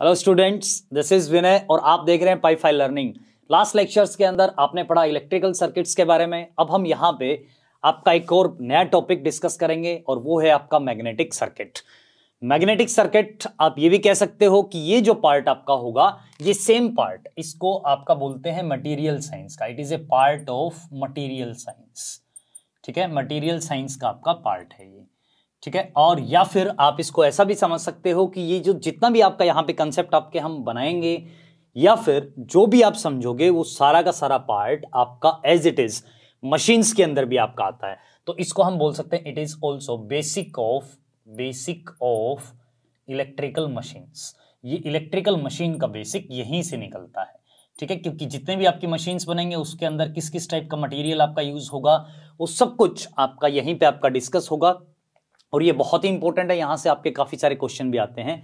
Hello students this is Vinay और आप देख रहे हैं pi file learning last lectures के अंदर आपने पढ़ा इलेक्ट्रिकल सर्किट्स के बारे में। अब हम यहाँ पे आपका एक और नया टॉपिक डिस्कस करेंगे और वो है आपका मैग्नेटिक सर्किट मैग्नेटिक सर्किट आप ये भी कह सकते हो कि ये जो पार्ट आपका होगा, ये सेम पार्ट इसको आपका बोलते हैं मटेरियल साइंस का। It is a part of material science ठीक है? मटेरियल साइंस का आपका पार्ट है ये। ठीक है? और या फिर आप इसको ऐसा भी समझ सकते हो कि ये जो जितना भी आपका यहाँ पे कंसेप्ट आपके हम बनाएँगे, या फिर जो भी आप समझोगे, वो सारा का सारा पार्ट आपका एज इट इज़ मशीन्स के अंदर भी आपका आता है। तो इसको हम बोल सकते हैं it is also basic of basic of electrical machines ये इलेक्ट्रिकल मशीन का बेसिक यहीं से निकलता है। ठीक है? क्योंकि जितने भी आपकी मशीन्स बनेंगे, उसके अंदर किस किस टाइप का मटेरियल आपका यूज़ होगा, वो सब कुछ आपका यहीं पे आपका डिस्कस होगा। और ये बहुत ही इंपॉर्टेंट है, यहाँ से आपके काफ़ी सारे क्वेश्चन भी आते हैं।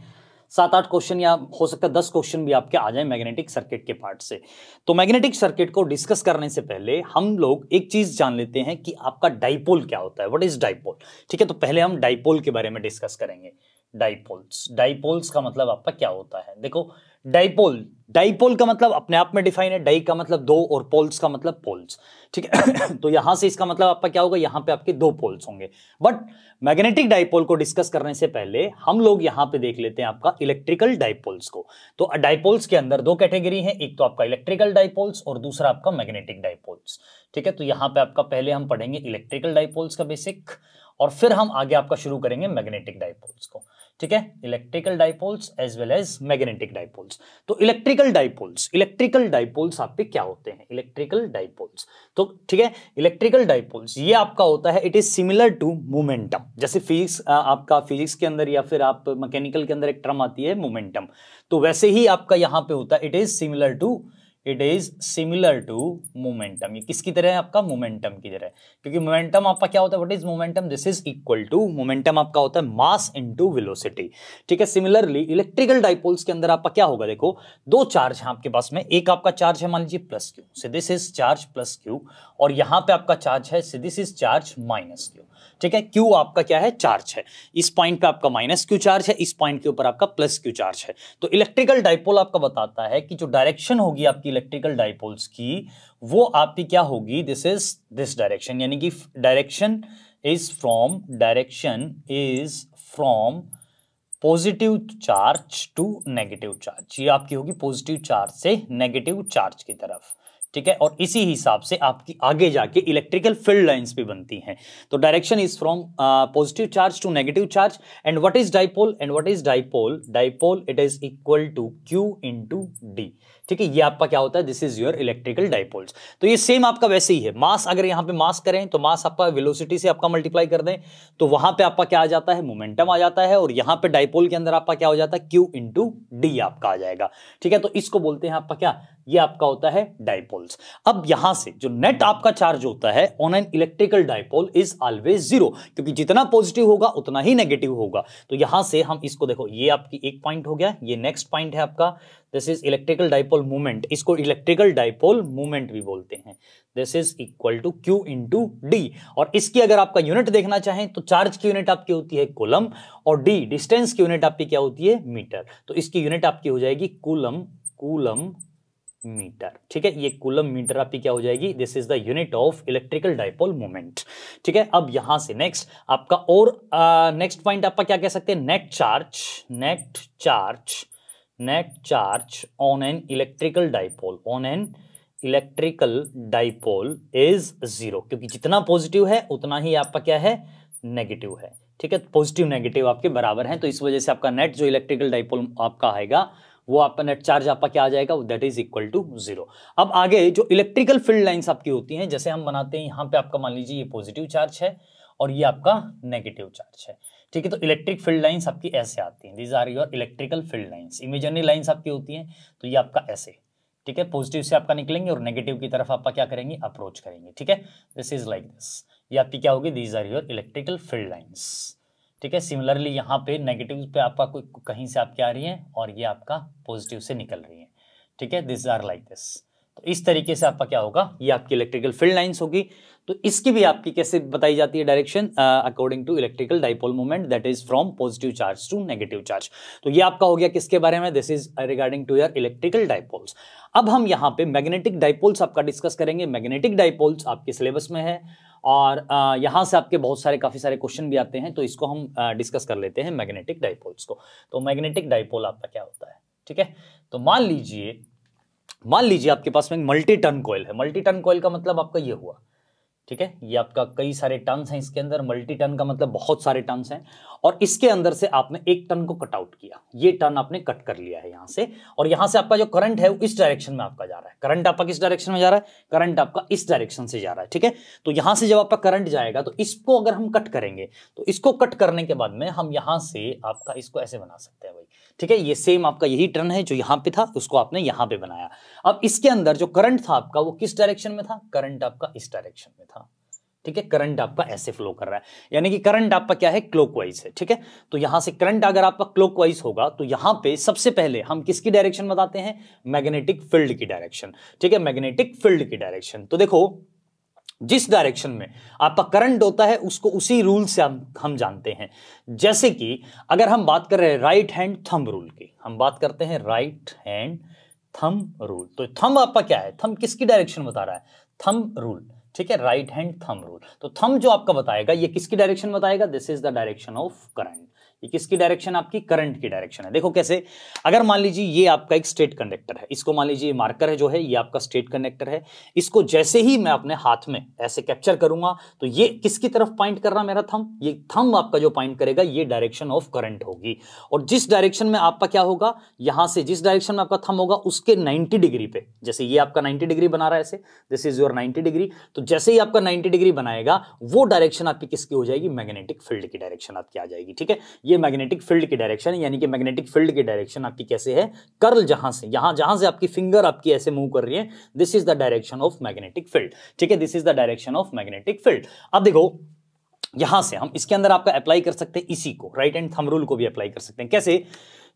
सात आठ क्वेश्चन या हो सकता है दस क्वेश्चन भी आपके आ जाए मैग्नेटिक सर्किट के पार्ट से। तो मैग्नेटिक सर्किट को डिस्कस करने से पहले हम लोग एक चीज़ जान लेते हैं कि आपका डाइपोल क्या होता है। व्हाट इज़ डाइपोल ठीक है तो पहले हम डाइपोल के बारे में डिस्कस करेंगे। डाइपोल्स डाइपोल्स का मतलब आपका क्या होता है? देखो डाइपोल डाइपोल का मतलब अपने आप में डिफाइन है। डाई का मतलब दो और पोल्स का मतलब पोल्स ठीक है? तो यहाँ से इसका मतलब आपका क्या होगा? यहाँ पे आपके दो पोल्स होंगे। बट मैग्नेटिक डाइपोल को डिस्कस करने से पहले हम लोग यहाँ पे देख लेते हैं आपका इलेक्ट्रिकल डाइपोल्स को। तो डाइपोल्स के अंदर दो कैटेगरी है। एक तो आपका इलेक्ट्रिकल डाइपोल्स और दूसरा आपका मैग्नेटिक डाइपोल्स ठीक है? तो यहाँ पे आपका पहले हम पढ़ेंगे इलेक्ट्रिकल डाइपोल्स का बेसिक और फिर हम आगे आपका शुरू करेंगे मैग्नेटिक डाइपोल्स को। ठीक है? Electrical dipoles as well as magnetic dipoles तो इलेक्ट्रिकल डाइपोल्स इलेक्ट्रिकल डाइपोल्स आप क्या होते हैं? इलेक्ट्रिकल डाइपोल्स तो ठीक है? इलेक्ट्रिकल डाइपोल्स ये आपका होता है it is similar to momentum जैसे फिजिक्स आपका फिजिक्स के अंदर या फिर आप मैकेनिकल के अंदर एक टर्म आती है मोमेंटम तो वैसे ही आपका यहाँ पे होता है it is similar to it is similar to momentum ये किसकी तरह है आपका? मोमेंटम की तरह क्योंकि मोमेंटम आपका क्या होता है? What is momentum this is equal to momentum आपका होता है मास इनटू विलोसिटी ठीक है? सिमिलरली इलेक्ट्रिकल डाइपोल्स के अंदर आपका क्या होगा? देखो, दो चार्ज है आपके पास में। एक आपका चार्ज है, मान लीजिए प्लस क्यू से this is charge plus Q और यहाँ पे आपका चार्ज है this is charge minus Q ठीक है? क्यू आपका क्या है? चार्ज है। इस पॉइंट पे आपका माइनस क्यू चार्ज है, इस पॉइंट के ऊपर आपका प्लस क्यू चार्ज है। तो इलेक्ट्रिकल डाइपोल आपका बताता है कि जो डायरेक्शन होगी आपकी इलेक्ट्रिकल डाइपोल्स की, वो आपकी क्या होगी? दिस इज़ दिस डायरेक्शन यानी कि direction is from direction is from positive charge to negative charge ये आपकी होगी पॉजिटिव चार्ज से नेगेटिव चार्ज की तरफ़। ठीक है? और इसी हिसाब से आपकी आगे जाके इलेक्ट्रिकल फ़ील्ड लाइंस भी बनती हैं। तो direction is from positive charge to negative charge and what is dipole and what is dipole dipole it is equal to Q into D ठीक है, ये आपका क्या होता है this is your electrical dipoles तो ये सेम आपका वैसे ही है। मास अगर यहाँ पे मास करें तो मास आपका वेलोसिटी से आपका मल्टीप्लाई कर दें तो वहाँ पे आपका क्या आ जाता है मोमेंटम आ जाता है, और यहाँ पे डाइपोल के अंदर आपका क्या हो जाता है क्यू इंटू डी आपका आ जाएगा। ठीक है तो इसको बोलते हैं आपका क्या, ये आपका होता है डाइपोल्स अब यहाँ से जो नेट आपका चार्ज होता है on an electrical dipole is always zero क्योंकि जितना पॉजिटिव होगा, उतना ही नेगेटिव होगा। तो यहाँ से हम इसको देखो, ये आपकी एक पॉइंट हो गया, ये नेक्स्ट पॉइंट है आपका this is electrical dipole movement इसको इलेक्ट्रिकल डाइपोल मूवमेंट भी बोलते हैं। This is equal to Q into D और इसकी अगर आपका यूनिट देखना चाहें तो चार्ज की यूनिट आपकी होती है कोलम और डी डिस्टेंस की यूनिट आपकी क्या होती है? मीटर तो इसकी यूनिट आपकी हो जाएगी कूलम कूलम मीटर ठीक है? ये कूलम मीटर आपकी क्या हो जाएगी? This is the unit of electrical dipole moment ठीक है? अब यहाँ से नेक्स्ट आपका और नेक्स्ट uh, पॉइंट आपका क्या कह सकते हैं? Net charge net charge net charge on an electrical dipole on an electrical dipole is zero क्योंकि जितना पॉजिटिव है, उतना ही आपका क्या है? नेगेटिव है। ठीक है? पॉजिटिव नेगेटिव आपके बराबर हैं तो इस वजह से आपका नेट जो इलेक्ट्रिकल डाइपोल आपका आएगा, वो आपका नेट चार्ज आपका क्या आ जाएगा? That is equal to zero अब आगे जो इलेक्ट्रिकल फ़ील्ड लाइंस आपकी होती हैं, जैसे हम बनाते हैं, यहाँ पे आपका मान लीजिए ये पॉजिटिव चार्ज है, और ये आपका नेगेटिव चार्ज है। ठीक है तो इलेक्ट्रिक फ़ील्ड लाइंस आपकी ऐसे आती हैं। These are your electrical field lines imaginary lines आपकी होती हैं तो ये आपका ऐसे। ठीक है पॉजिटिव से आपका निकलेंगे और नेगेटिव की तरफ़ आपका क्या करेंगे? अप्रोच करेंगे। ठीक है दिस इज़ लाइक दिस ये आपकी क्या होगी? These are your electrical field lines ठीक है सिमिलरली यहाँ पे नेगेटिव पे आपका कोई कहीं से आपकी आ रही है और ये आपका पॉजिटिव से निकल रही है। ठीक है दिस आर लाइक दिस तो इस तरीके से आपका क्या होगा? ये आपकी इलेक्ट्रिकल फ़ील्ड लाइंस होगी। तो इसकी भी आपकी कैसे बताई जाती है direction according to electrical dipole movement that is from positive charge to negative charge तो ये आपका हो गया किसके बारे में? This is regarding to your electrical dipoles अब हम यहाँ पे मैग्नेटिक डाइपोल्स आपका डिस्कस करेंगे। मैग्नेटिक डाइपोल्स आपके सिलेबस में है और यहाँ से आपके बहुत सारे, काफ़ी सारे क्वेश्चन भी आते हैं तो इसको हम डिस्कस कर लेते हैं मैग्नेटिक डाइपोल्स को। तो मैग्नेटिक डाइपोल आपका क्या होता है? ठीक है? तो मान लीजिए मान लीजिए आपके पास में मल्टी टर्न कोयल है। मल्टी टर्न कोयल का मतलब आपका ये हुआ। ठीक है? ये आपका कई सारे टर्न्स हैं इसके अंदर मल्टी टर्न का मतलब बहुत सारे टर्न्स हैं। और इसके अंदर से आपने एक टर्न को कट आउट किया। ये टर्न आपने कट कर लिया है यहाँ से। और यहाँ से आपका जो करंट है, वो इस डायरेक्शन में आपका जा रहा है। करंट आपका किस डायरेक्शन में जा रहा है? करंट आपका इस डायरेक्शन से जा रहा है, ठीक है? तो यहाँ से जब आपका करंट जाएगा तो इसको अगर हम कट करेंगे तो इसको कट करने के बाद में हम यहाँ से आपका, इसको ऐसे बना सकते हैं ठीक है, ये सेम आपका यही टर्न है, जो यहाँ पे था, उसको आपने यहाँ पे बनाया। अब इसके अंदर जो करंट था आपका, वो किस डायरेक्शन में था? करंट आपका इस डायरेक्शन में था। ठीक है करंट आपका ऐसे फ्लो कर रहा है। यानी कि करंट आपका क्या है? क्लोकवाइज है, ठीक है? तो यहाँ से करंट अगर आपका क्लोकवाइज होगा तो यहाँ पे सबसे पहले हम किसकी डायरेक्शन बताते हैं? मैग्नेटिक फ़ील्ड की डायरेक्शन ठीक है मैग्नेटिक फ़ील्ड की डायरेक्शन तो देखो जिस डायरेक्शन में आपका करंट होता है, उसको उसी रूल से हम हम जानते हैं। जैसे कि अगर हम बात कर रहे हैं राइट हैंड थंब रूल की, हम बात करते हैं राइट हैंड थंब रूल तो थंब आपका क्या है? थंब किसकी डायरेक्शन बता रहा है? थंब रूल ठीक है? राइट हैंड थम रूल तो थम जो आपका बताएगा, ये किसकी डायरेक्शन बताएगा? This is the direction of current ये किसकी डायरेक्शन आपकी? करंट की डायरेक्शन है। देखो कैसे, अगर मान लीजिए ये आपका एक स्टेट कंडक्टर है, इसको मान लीजिए मार्कर है जो है, ये आपका स्टेट कंडक्टर है, इसको जैसे ही मैं अपने हाथ में ऐसे कैप्चर करूँगा तो ये किसकी तरफ़ पॉइंट कर रहा मेरा थम ये थम आपका जो पॉइंट करेगा, ये डायरेक्शन ऑफ़ करंट होगी। और जिस डायरेक्शन में आपका क्या होगा, यहाँ से जिस डायरेक्शन में आपका थम होगा, उसके नाइनटी डिग्री पे। जैसे ये आपका नाइनटी डिग्री बना रहा है ऐसे this is your ninety degree तो जैसे ही आपका नाइनटी डिग्री बनाएगा, वो डायरेक्शन आपकी किसकी हो जाएगी? मैग्नेटिक फ़ील्ड की डायरेक्शन आपकी आ जाएगी, ठीक है? ये मैग्नेटिक फ़ील्ड की डायरेक्शन यानी कि मैग्नेटिक फ़ील्ड की डायरेक्शन आपकी कैसे है? कर्ल जहाँ से, यहाँ जहाँ से आपकी फिंगर आपकी ऐसे मूव कर रही है this is the direction of magnetic field ठीक है this is the direction of magnetic field अब देखो, यहाँ से हम, इसके अंदर आपका अप्लाई कर सकते हैं इसी को राइट एंड थम रूल को भी अप्लाई कर सकते हैं। कैसे?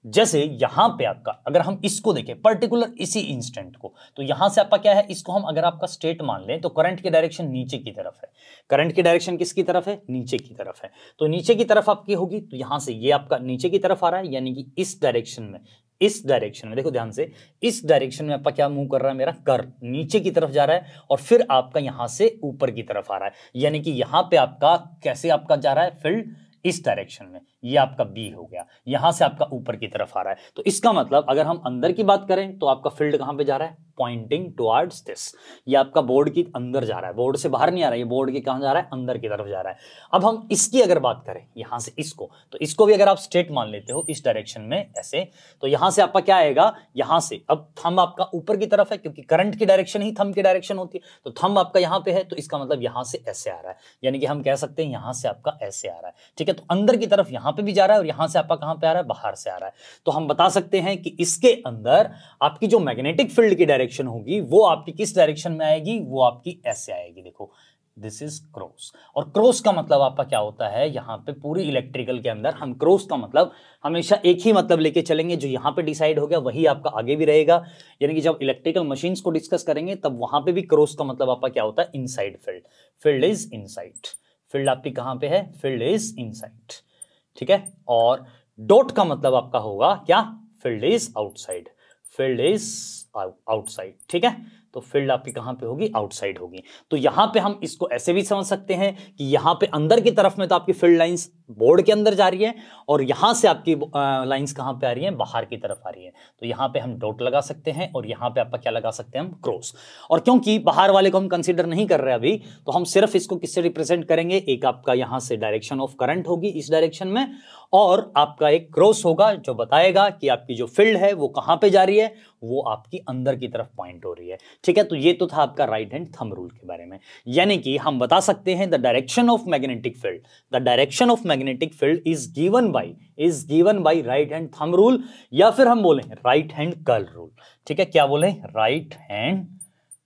जैसे यहाँ पे आपका, अगर हम इसको देखें पर्टिकुलर इसी इंस्टेंट को तो यहाँ से आपका क्या है? इसको हम अगर आपका स्टेट मान लें तो करंट की डायरेक्शन नीचे की तरफ़ है। करंट की डायरेक्शन किसकी तरफ़ है? नीचे की तरफ़ है। तो नीचे की तरफ़ आपकी होगी तो यहाँ से ये आपका नीचे की तरफ़ आ रहा है, यानी कि इस डायरेक्शन में, इस डायरेक्शन में, देखो ध्यान से, इस डायरेक्शन में आपका क्या मूव कर रहा है मेरा? कर नीचे की तरफ़ जा रहा है, और फिर आपका यहाँ से ऊपर की तरफ़ आ रहा है। यानी कि यहाँ पे आपका, कैसे आपका जा रहा है? फ़ील्ड इस डायरेक्शन में। ये आपका बी हो गया। यहाँ से आपका ऊपर की तरफ़ आ रहा है। तो इसका मतलब अगर हम अंदर की बात करें तो आपका फ़ील्ड कहाँ पे जा रहा है? पॉइंटिंग टुवर्ड्स दिस ये आपका बोर्ड की अंदर जा रहा है। बोर्ड से बाहर नहीं आ रहा है, ये बोर्ड के कहाँ जा रहा है? अंदर की तरफ़ जा रहा है। अब हम इसकी अगर बात करें, यहाँ से इसको तो इसको भी अगर आप स्ट्रेट मान लेते हो, इस डायरेक्शन में ऐसे तो यहाँ से आपका क्या आएगा? यहाँ से। अब थम आपका ऊपर की तरफ़ है, क्योंकि करंट की डायरेक्शन ही थम की डायरेक्शन होती है। तो थम आपका यहाँ पे है तो इसका मतलब यहाँ से ऐसे आ रहा है। यानी कि हम कह सकते हैं, यहाँ से आपका ऐसे आ रहा है। ठीक है तो अंदर की तरफ़ यहाँ पे भी जा रहा है और यहाँ से आपका कहाँ पे आ रहा है? बाहर से आ रहा है। तो हम बता सकते हैं कि इसके अंदर आपकी जो मैग्नेटिक फ़ील्ड की डायरेक्शन होगी, वो आपकी किस डायरेक्शन में आएगी? वो आपकी ऐसे आएगी। देखो दिस इज़ क्रॉस और क्रॉस का मतलब आपका क्या होता है? यहाँ पे पूरी इलेक्ट्रिकल के अंदर हम क्रॉस का मतलब हमेशा एक ही मतलब लेके चलेंगे। जो यहाँ पे डिसाइड हो गया, वही आपका आगे भी रहेगा। यानी कि जब इलेक्ट्रिकल मशीन्स को डिस्कस करेंगे, तब वहाँ पे भी क्रॉस का मतलब आपका क्या होता है? Inside field field is inside field आपकी कहाँ पे है? फ़ील्ड इज़ इनसाइड ठीक है? और डॉट का मतलब आपका होगा क्या? Field is outside field is outside ठीक है? तो फ़ील्ड आपकी कहाँ पे होगी? आउटसाइड होगी। तो यहाँ पे हम इसको ऐसे भी समझ सकते हैं कि यहाँ पे अंदर की तरफ़ में तो आपकी फ़ील्ड लाइंस बोर्ड के अंदर जा रही है और यहाँ से आपकी लाइंस कहाँ पे आ रही हैं? बाहर की तरफ़ आ रही है। तो यहाँ पे हम डॉट लगा सकते हैं और यहाँ पे आपका क्या लगा सकते हैं हम? क्रॉस। और क्योंकि बाहर वाले को हम कंसिडर नहीं कर रहे अभी तो हम सिर्फ़ इसको किससे रिप्रेजेंट करेंगे? एक आपका यहाँ से डायरेक्शन ऑफ़ करंट होगी इस डायरेक्शन में और आपका एक क्रॉस होगा जो बताएगा कि आपकी जो फ़ील्ड है वो कहाँ पे जा रही है, वो आपकी अंदर की तरफ़ पॉइंट हो रही है। ठीक है तो ये तो था आपका राइट हैंड थंब रूल के बारे में। यानी कि हम बता सकते हैं the direction of magnetic field the direction of magnetic field is given by is given by right hand thumb rule या फिर हम बोले राइट हैंड कर्ल रूल ठीक है, क्या बोले? Right hand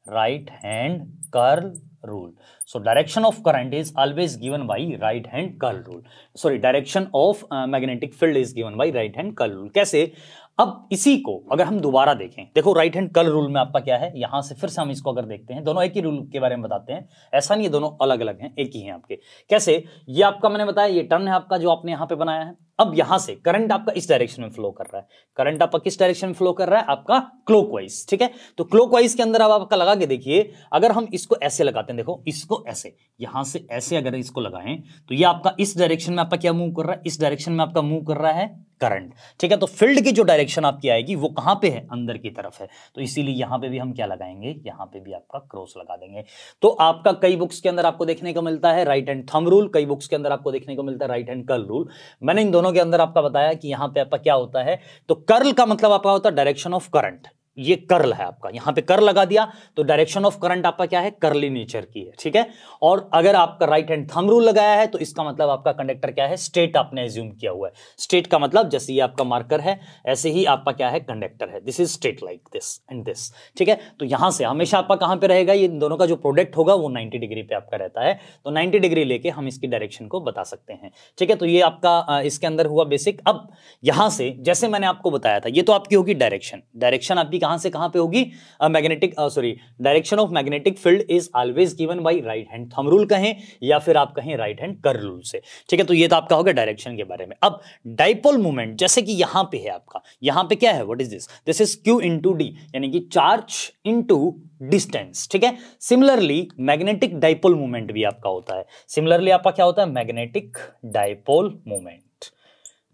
right hand curl rule. So direction of current is always given by right hand curl rule. Sorry, direction of uh, magnetic field is given by right hand curl rule. कैसे अब इसी को अगर हम दोबारा देखें देखो right hand curl rule में आपका क्या है यहाँ से फिर से हम इसको अगर देखते हैं दोनों एक ही रूल के बारे में बताते हैं ऐसा नहीं है दोनों अलग अलग हैं एक ही हैं आपके कैसे ये आपका मैंने बताया ये टर्न है आपका जो आपने यहाँ पे बनाया है अब यहाँ से करंट आपका इस डायरेक्शन में फ्लो कर रहा है। करंट आपका किस डायरेक्शन में फ्लो कर रहा है? आपका क्लोकवाइज, ठीक है? तो क्लोकवाइज के अंदर अब आपका लगा के देखिए, अगर हम इसको ऐसे लगाते हैं, देखो, इसको ऐसे, यहाँ से ऐसे अगर इसको लगाएँ तो ये आपका इस डायरेक्शन में आपका क्या मूव कर रहा है? इस डायरेक्शन में आपका मूव कर रहा है करंट, ठीक है? तो फ़ील्ड की जो डायरेक्शन आपकी आएगी, वो कहाँ पे है? अंदर की तरफ़ है। तो इसीलिए यहाँ पे भी हम क्या लगाएँगे? यहाँ पे भी आपका क्रॉस लगा देंगे। तो आपका कई बुक्स के अंदर आपको देखने को मिलता है राइट हैंड थम रूल कई बुक्स के अंदर आपको देखने को मिलता है राइट हैंड कर्ल रूल मैंने इन दोनों के अंदर आपका बताया कि यहाँ पे आपका क्या होता है तो कर्ल का मतलब आपका होता है डायरेक्शन ऑफ़ करंट ये कर्ल है आपका। यहाँ पे कर लगा दिया तो डायरेक्शन ऑफ़ करंट आपका क्या है? करली नेचर की है, ठीक है? और अगर आपका राइट हैंड थम रूल लगाया है तो इसका मतलब आपका कंडक्टर क्या है? स्टेट आपने एज्यूम किया हुआ है। स्टेट का मतलब जैसे ये आपका मार्कर है, ऐसे ही आपका क्या है? कंडक्टर है। This is state like this and this ठीक है? तो यहाँ से हमेशा आपका कहाँ पर रहेगा? ये दोनों का जो प्रोडक्ट होगा, वो नाइनटी डिग्री पे आपका रहता है। तो नाइनटी डिग्री लेके हम इसकी डायरेक्शन को बता सकते हैं, ठीक है? तो ये आपका इसके अंदर हुआ बेसिक अब यहाँ से, जैसे मैंने आपको बताया था, ये तो आपकी होगी डायरेक्शन डायरेक्शन आपकी कहाँ से कहाँ पे होगी? Magnetic sorry direction of magnetic field is always given by right hand thumb rule कहें या फिर आप कहें राइट हैंड कर रूल से। ठीक है तो ये तो आपका होगा डायरेक्शन के बारे में। अब डाइपोल मूवमेंट जैसे कि यहाँ पे है आपका। यहाँ पे क्या है? What is this this is Q into D यानी कि चार्ज इनटू डिस्टेंस ठीक है? सिमिलरली मैग्नेटिक डाइपोल मूवमेंट भी आपका होता है। सिमिलरली आपका क्या होता है? Magnetic dipole movement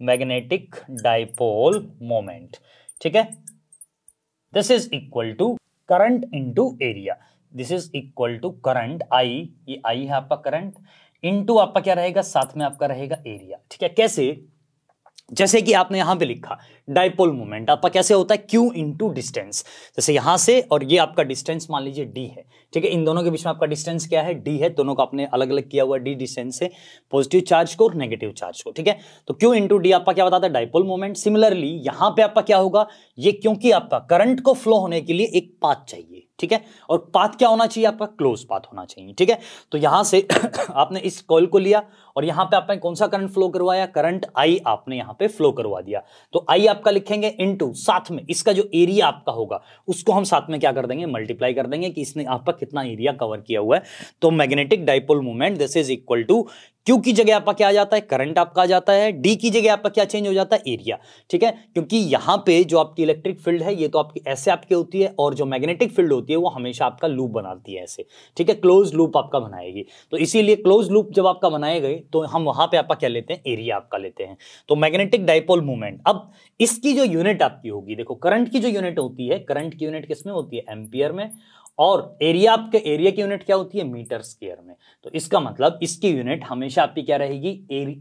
magnetic dipole moment ठीक है? This is equal to current into area this is equal to current I ये आई है आपका करंट इनटू आपका क्या रहेगा? साथ में आपका रहेगा एरिया ठीक है? कैसे? जैसे कि आपने यहाँ पे लिखा डाइपोल मूवमेंट आपका कैसे होता है? क्यू इंटू डिस्टेंस जैसे यहाँ से, और ये आपका डिस्टेंस मान लीजिए डी है, ठीक है? इन दोनों के बीच में आपका डिस्टेंस क्या है? डी है, दोनों का आपने अलग अलग किया हुआ डी डिस्टेंस से पॉजिटिव चार्ज को और नेगेटिव चार्ज को, ठीक है? तो क्यू इंटू डी आपका क्या बताता है? डाइपोल मूवमेंट सिमिलरली यहाँ पर आपका क्या होगा? ये क्योंकि आपका करंट को फ्लो होने के लिए एक पाथ चाहिए, ठीक है? और पाथ क्या होना चाहिए? आपका क्लोज पाथ होना चाहिए, ठीक है? तो यहाँ से आपने इस कॉइल को लिया और यहाँ पे आपने कौन सा करंट फ्लो करवाया? करंट आई आपने यहाँ पे फ्लो करवा दिया। तो आई आपका लिखेंगे इनटू साथ में। इसका जो एरिया आपका होगा, उसको हम साथ में क्या कर देंगे? मल्टीप्लाई कर देंगे कि इसने आपका कितना एरिया कवर किया हुआ है। तो magnetic dipole movement this is equal to Q की जगह आपका क्या आ जाता है? करंट आपका आ जाता है। डी की जगह आपका क्या चेंज हो जाता है? एरिया ठीक है? क्योंकि यहाँ पे जो आपकी इलेक्ट्रिक फ़ील्ड है, ये तो आपकी ऐसे आपकी होती है और जो मैग्नेटिक फ़ील्ड होती है, वो हमेशा आपका लूप बनाती है ऐसे। ठीक है? क्लोज लूप आपका बनाएगी। तो इसीलिए क्लोज लूप जब आपका बनाए गए तो हम वहाँ पे आपका क्या लेते हैं? एरिया आपका लेते हैं। तो मैग्नेटिक डाइपोल मूवमेंट अब इसकी जो यूनिट आपकी होगी, देखो करंट की जो यूनिट होती है करंट की यूनिट किसमें होती है? एम्पियर में। और एरिया आपके एरिया की यूनिट क्या होती है? मीटर स्केयर में। तो इसका मतलब इसकी यूनिट हमेशा आपकी क्या रहेगी?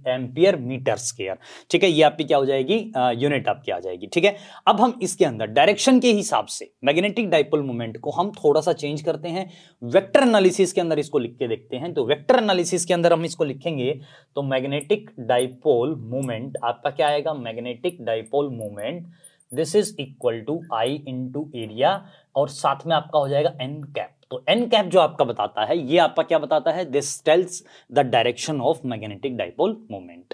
एम्पियर मीटर स्केयर ठीक है, ये आपकी क्या हो जाएगी? यूनिट आपकी आ जाएगी। ठीक है, अब हम इसके अंदर डायरेक्शन के हिसाब से मैग्नेटिक डाइपोल मूवमेंट को हम थोड़ा सा चेंज करते हैं। वेक्टर एनालिसिस के अंदर इसको लिख के देखते हैं। तो वेक्टर एनालिसिस के अंदर हम इसको लिखेंगे तो मैग्नेटिक डाइपोल मूवमेंट आपका क्या आएगा? Magnetic dipole movement this is equal to I into area और साथ में आपका हो जाएगा एन कैप तो एन कैप जो आपका बताता है, ये आपका क्या बताता है? This tells the direction of magnetic dipole movement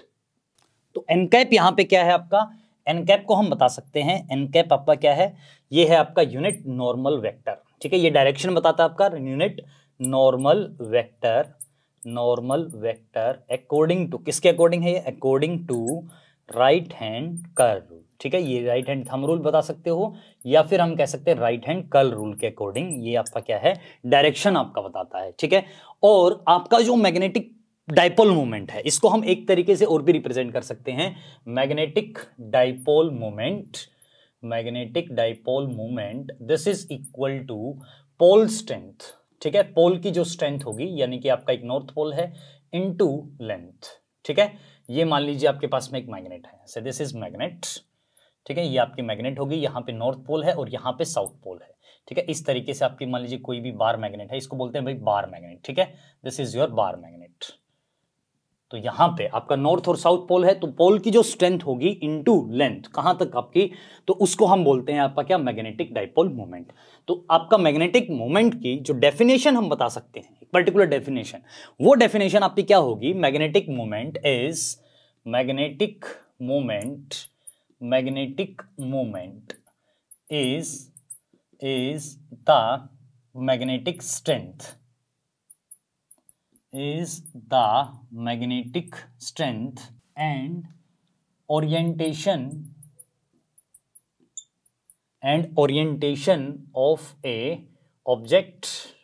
तो एन कैप यहाँ पे क्या है आपका? एन कैप को हम बता सकते हैं। एन कैप आपका क्या है? ये है आपका यूनिट नॉर्मल वेक्टर ठीक है, ये डायरेक्शन बताता है आपका unit normal vector normal vector according to किसके अकॉर्डिंग है ये? According to right hand curve ठीक है, ये राइट हैंड थम रूल बता सकते हो, या फिर हम कह सकते हैं राइट हैंड कल रूल के अकॉर्डिंग ये आपका क्या है डायरेक्शन आपका बताता है, ठीक है? और आपका जो मैग्नेटिक डाइपोल मूवमेंट है, इसको हम एक तरीके से और भी रिप्रेजेंट कर सकते हैं। Magnetic dipole movement magnetic dipole movement this is equal to pole strength ठीक है? पोल की जो स्ट्रेंथ होगी, यानी कि आपका एक नॉर्थ पोल है इनटू लेंथ ठीक है? ये मान लीजिए आपके पास में एक मैग्नेट है सो दिस इज़ मैग्नेट ठीक है, ये आपकी मैग्नेट होगी, यहाँ पे नॉर्थ पोल है और यहाँ पे साउथ पोल है। ठीक है, इस तरीके से आपकी मान लीजिए कोई भी बार मैग्नेट है, इसको बोलते हैं भाई बार मैग्नेट, ठीक है? This is your bar magnet. तो यहाँ पे आपका नॉर्थ और साउथ पोल है तो पोल की जो स्ट्रेंथ होगी इनटू लेंथ कहाँ तक आपकी? तो उसको हम बोलते हैं आपका क्या? मैग्नेटिक डाइपोल मोमेंट तो आपका मैग्नेटिक मोमेंट की जो डेफिनेशन हम बता सकते हैं, एक पर्टिकुलर डेफिनेशन वो डेफिनेशन आपकी क्या होगी? Magnetic moment is magnetic moment magnetic moment is is the magnetic strength. Is the magnetic strength and orientation and orientation of a object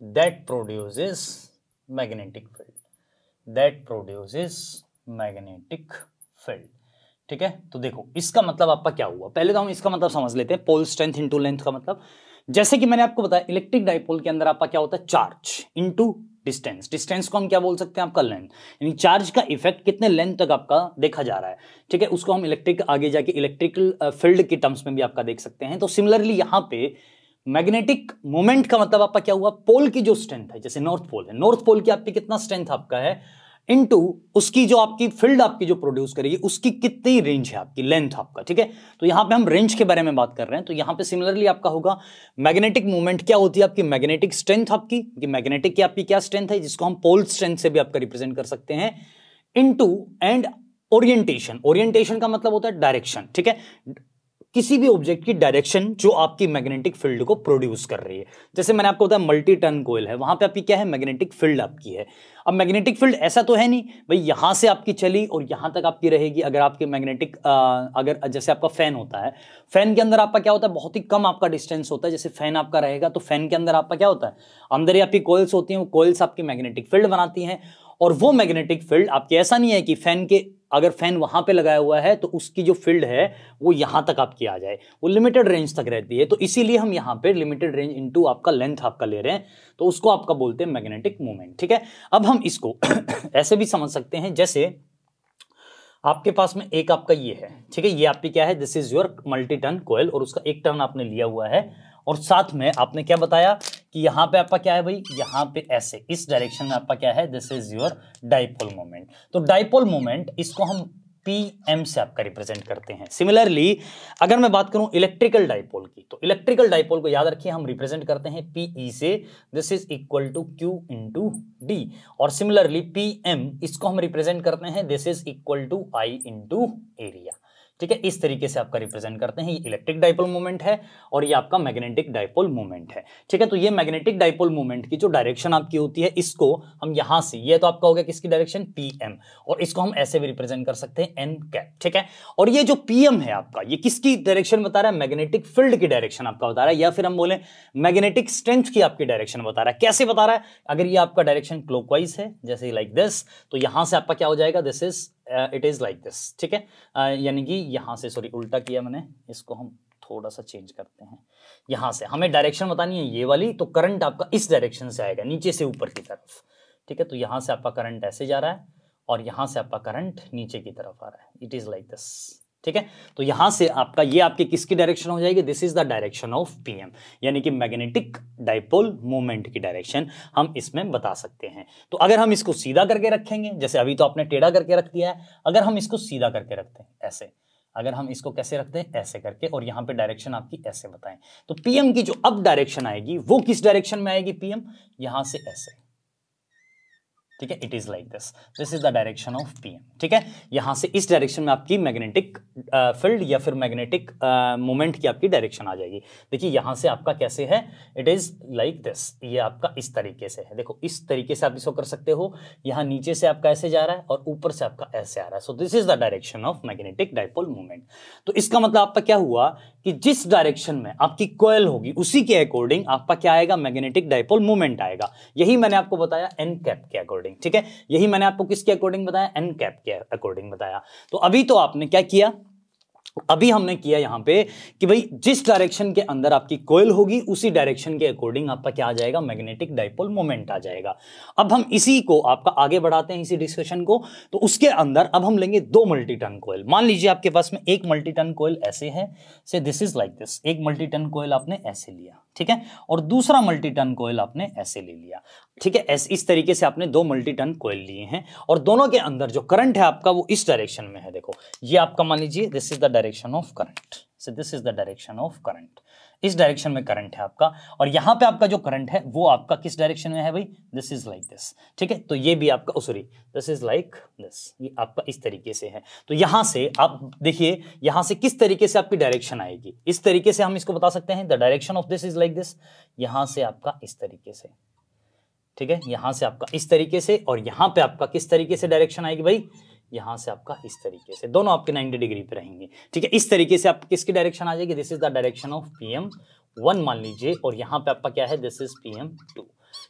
that produces magnetic field. That produces magnetic field ठीक है? तो देखो, इसका मतलब आपका क्या हुआ? पहले तो हम इसका मतलब समझ लेते हैं पोल स्ट्रेंथ इंटू लेंथ का मतलब। जैसे कि मैंने आपको बताया इलेक्ट्रिक डाइपोल के अंदर आपका क्या होता है? चार्ज इनटू डिस्टेंस डिस्टेंस को हम क्या बोल सकते हैं? आपका लेंथ यानी चार्ज का इफ़ेक्ट कितने लेंथ तक आपका देखा जा रहा है? ठीक है? उसको हम इलेक्ट्रिक आगे जाके इलेक्ट्रिकल फ़ील्ड के टर्म्स में भी आपका देख सकते हैं। तो सिमिलरली यहाँ पे मैग्नेटिक मोमेंट का मतलब आपका क्या हुआ? पोल की जो स्ट्रेंथ है, जैसे नॉर्थ पोल है। नॉर्थ पोल की आपकी कितना स्ट्रेंथ आपका है? इनटू उसकी जो आपकी फ़ील्ड आपकी जो प्रोड्यूस करेगी, उसकी कितनी रेंज है आपकी लेंथ आपका, ठीक है? तो यहाँ पे हम रेंज के बारे में बात कर रहे हैं। तो यहाँ पे सिमिलरली आपका होगा मैग्नेटिक मूवमेंट क्या होती है आपकी? मैग्नेटिक स्ट्रेंथ आपकी कि मैग्नेटिक की आपकी क्या स्ट्रेंथ है? जिसको हम पोल स्ट्रेंथ से भी आपका रिप्रेजेंट कर सकते हैं। इनटू एंड ओरिएंटेशन ओरिएंटेशन का मतलब होता है डायरेक्शन ठीक है? किसी भी ऑब्जेक्ट की डायरेक्शन जो आपकी मैग्नेटिक फ़ील्ड को प्रोड्यूस कर रही है। जैसे मैंने आपको बताया मल्टी टर्न कोयल है, वहाँ पे आपकी क्या है? मैग्नेटिक फ़ील्ड आपकी है। अब मैग्नेटिक फ़ील्ड ऐसा तो है नहीं, भाई यहाँ से आपकी चली और यहाँ तक आपकी रहेगी अगर आपके मैग्नेटिक अगर जैसे आपका फ़ैन होता है। फ़ैन के अंदर आपका क्या होता है? बहुत ही कम आपका डिस्टेंस होता है। जैसे फ़ैन आपका रहेगा तो फ़ैन के अंदर आपका क्या होता है? अंदर ही आपकी कोयल्स होती हैं, वो कोयल्स आपकी मैग्नेटिक फ़ील्ड बनाती हैं और वो मैग्नेटिक फ़ील्ड आपकी, ऐसा नहीं है कि फ़ैन के अगर फ़ैन वहाँ पे लगाया हुआ है तो उसकी जो फ़ील्ड है, वो यहाँ तक आपकी आ जाए। वो लिमिटेड रेंज तक रहती है तो इसीलिए हम यहाँ पे लिमिटेड रेंज इनटू आपका लेंथ आपका ले रहे हैं। तो उसको आपका बोलते हैं मैग्नेटिक मूवमेंट ठीक है? अब हम इसको ऐसे भी समझ सकते हैं, जैसे आपके पास में एक आपका ये है, ठीक है? ये आपकी क्या है? This is your multi turn coil और उसका एक टर्न आपने लिया हुआ है, और साथ में आपने क्या बताया? कि यहाँ पे आपका क्या है भाई? यहाँ पे ऐसे, इस डायरेक्शन में आपका क्या है? This is your dipole moment तो डाइपोल मोमेंट इसको हम पी एम से आपका रिप्रेजेंट करते हैं। सिमिलरली अगर मैं बात करूँ इलेक्ट्रिकल डाइपोल की तो इलेक्ट्रिकल डाइपोल को याद रखिए, हम रिप्रेजेंट करते हैं पी ई से this is equal to Q into D और सिमिलरली पी एम इसको हम रिप्रेजेंट करते हैं this is equal to I into area ठीक है, इस तरीके से आपका रिप्रेजेंट करते हैं। ये इलेक्ट्रिक डाइपोल मूवमेंट है और ये आपका मैग्नेटिक डाइपोल मूवमेंट है। ठीक है तो ये मैग्नेटिक डाइपोल मूवमेंट की जो डायरेक्शन आपकी होती है, इसको हम यहाँ से, ये तो आपका हो गया किसकी डायरेक्शन पी एम और इसको हम ऐसे भी रिप्रेजेंट कर सकते हैं एन कैप ठीक है? और ये जो पी एम है आपका, ये किसकी डायरेक्शन बता रहा है? मैग्नेटिक फ़ील्ड की डायरेक्शन आपका बता रहा है, या फिर हम बोले मैग्नेटिक स्ट्रेंथ की आपकी डायरेक्शन बता रहा है। कैसे बता रहा है? अगर ये आपका डायरेक्शन क्लोकवाइज है, जैसे लाइक दिस तो यहाँ से आपका क्या हो जाएगा? This is it is like this ठीक है? Uh, यानी कि यहाँ से सॉरी उल्टा किया मैंने इसको हम थोड़ा सा चेंज करते हैं। यहाँ से हमें डायरेक्शन बतानी है ये वाली तो करंट आपका इस डायरेक्शन से आएगा नीचे से ऊपर की तरफ़। ठीक है? तो यहाँ से आपका करंट ऐसे जा रहा है और यहाँ से आपका करंट नीचे की तरफ़ आ रहा है। इट इज़ लाइक दिस ठीक है? तो यहाँ से आपका, ये आपकी किसकी डायरेक्शन हो जाएगी? This is the direction of PM यानी कि मैग्नेटिक डाइपोल मूवमेंट की डायरेक्शन हम इसमें बता सकते हैं। तो अगर हम इसको सीधा करके रखेंगे, जैसे अभी तो आपने टेढ़ा करके रख दिया है, अगर हम इसको सीधा करके रखते हैं, ऐसे, अगर हम इसको कैसे रखते हैं, ऐसे करके, और यहाँ पे डायरेक्शन आपकी ऐसे बताएँ। तो पीएम की जो अब डायरेक्शन आएगी, वो किस डायरेक्शन में आएगी पीएम यहाँ से ऐसे। ठीक है? It is like this this is the direction of P ठीक है? यहाँ से इस डायरेक्शन में आपकी मैग्नेटिक फ़ील्ड या फिर मैग्नेटिक मोमेंट की आपकी डायरेक्शन आ जाएगी। देखिए, यहाँ से आपका कैसे है? इट इज़ लाइक दिस ये आपका इस तरीके से है। देखो, इस तरीके से आप इसको कर सकते हो। यहाँ नीचे से आपका ऐसे जा रहा है और ऊपर से आपका ऐसे आ रहा है। So this is the direction of magnetic dipole movement तो इसका मतलब आपका क्या हुआ कि जिस डायरेक्शन में आपकी कोयल होगी, उसी के अकॉर्डिंग आपका क्या आएगा? मैग्नेटिक डायपोल मूवमेंट आएगा। यही मैंने आपको बताया एन कैप के अकॉर्डिंग अकॉर्डिंग ठीक है? यही मैंने आपको किसके अकॉर्डिंग बताया? एन कैप के अकॉर्डिंग बताया। तो अभी तो आपने क्या किया? अभी हमने किया यहाँ पे कि भाई, जिस डायरेक्शन के अंदर आपकी कोयल होगी, उसी डायरेक्शन के अकॉर्डिंग आपका क्या आ जाएगा? मैग्नेटिक डाइपोल मोमेंट आ जाएगा। अब हम इसी को, आपका आगे बढ़ाते हैं इसी डिस्कशन को तो उसके अंदर अब हम लेंगे दो मल्टी टन कोयल मान लीजिए आपके पास में एक मल्टी टन कोयल ऐसे है से दिस इज़ लाइक दिस एक मल्टी टन कोयल आपने ऐसे लिया, ठीक है? और दूसरा मल्टी टन कोयल आपने ऐसे ले लिया, ठीक है? इस तरीके से आपने दो मल्टी टन कोयल लिए हैं, और दोनों के अंदर जो करंट है आपका, वो इस डायरेक्शन में है। देखो, ये आपका मान लीजिए this is the direction of current so this is the direction of current इस डायरेक्शन में करंट है आपका, और यहाँ पे आपका जो करंट है, वो आपका किस डायरेक्शन में है भाई? दिस इज़ लाइक दिस ठीक है? तो ये भी आपका sorry this is like this ये आपका इस तरीके से है। तो यहाँ से आप देखिए, यहाँ से किस तरीके से आपकी डायरेक्शन आएगी? इस तरीके से हम इसको बता सकते हैं the direction of this is like this यहाँ से आपका इस तरीके से। ठीक है? यहाँ से आपका इस तरीके से, और यहाँ पे आपका किस तरीके से डायरेक्शन आएगी भाई? यहाँ से आपका इस तरीके से। दोनों आपके 90 डिग्री पे रहेंगे। ठीक है, इस तरीके से आप किसकी डायरेक्शन आ जाएगी? This is the direction of PM one मान लीजिए, और यहाँ पे आपका क्या है? दिस इज़ पीएम टू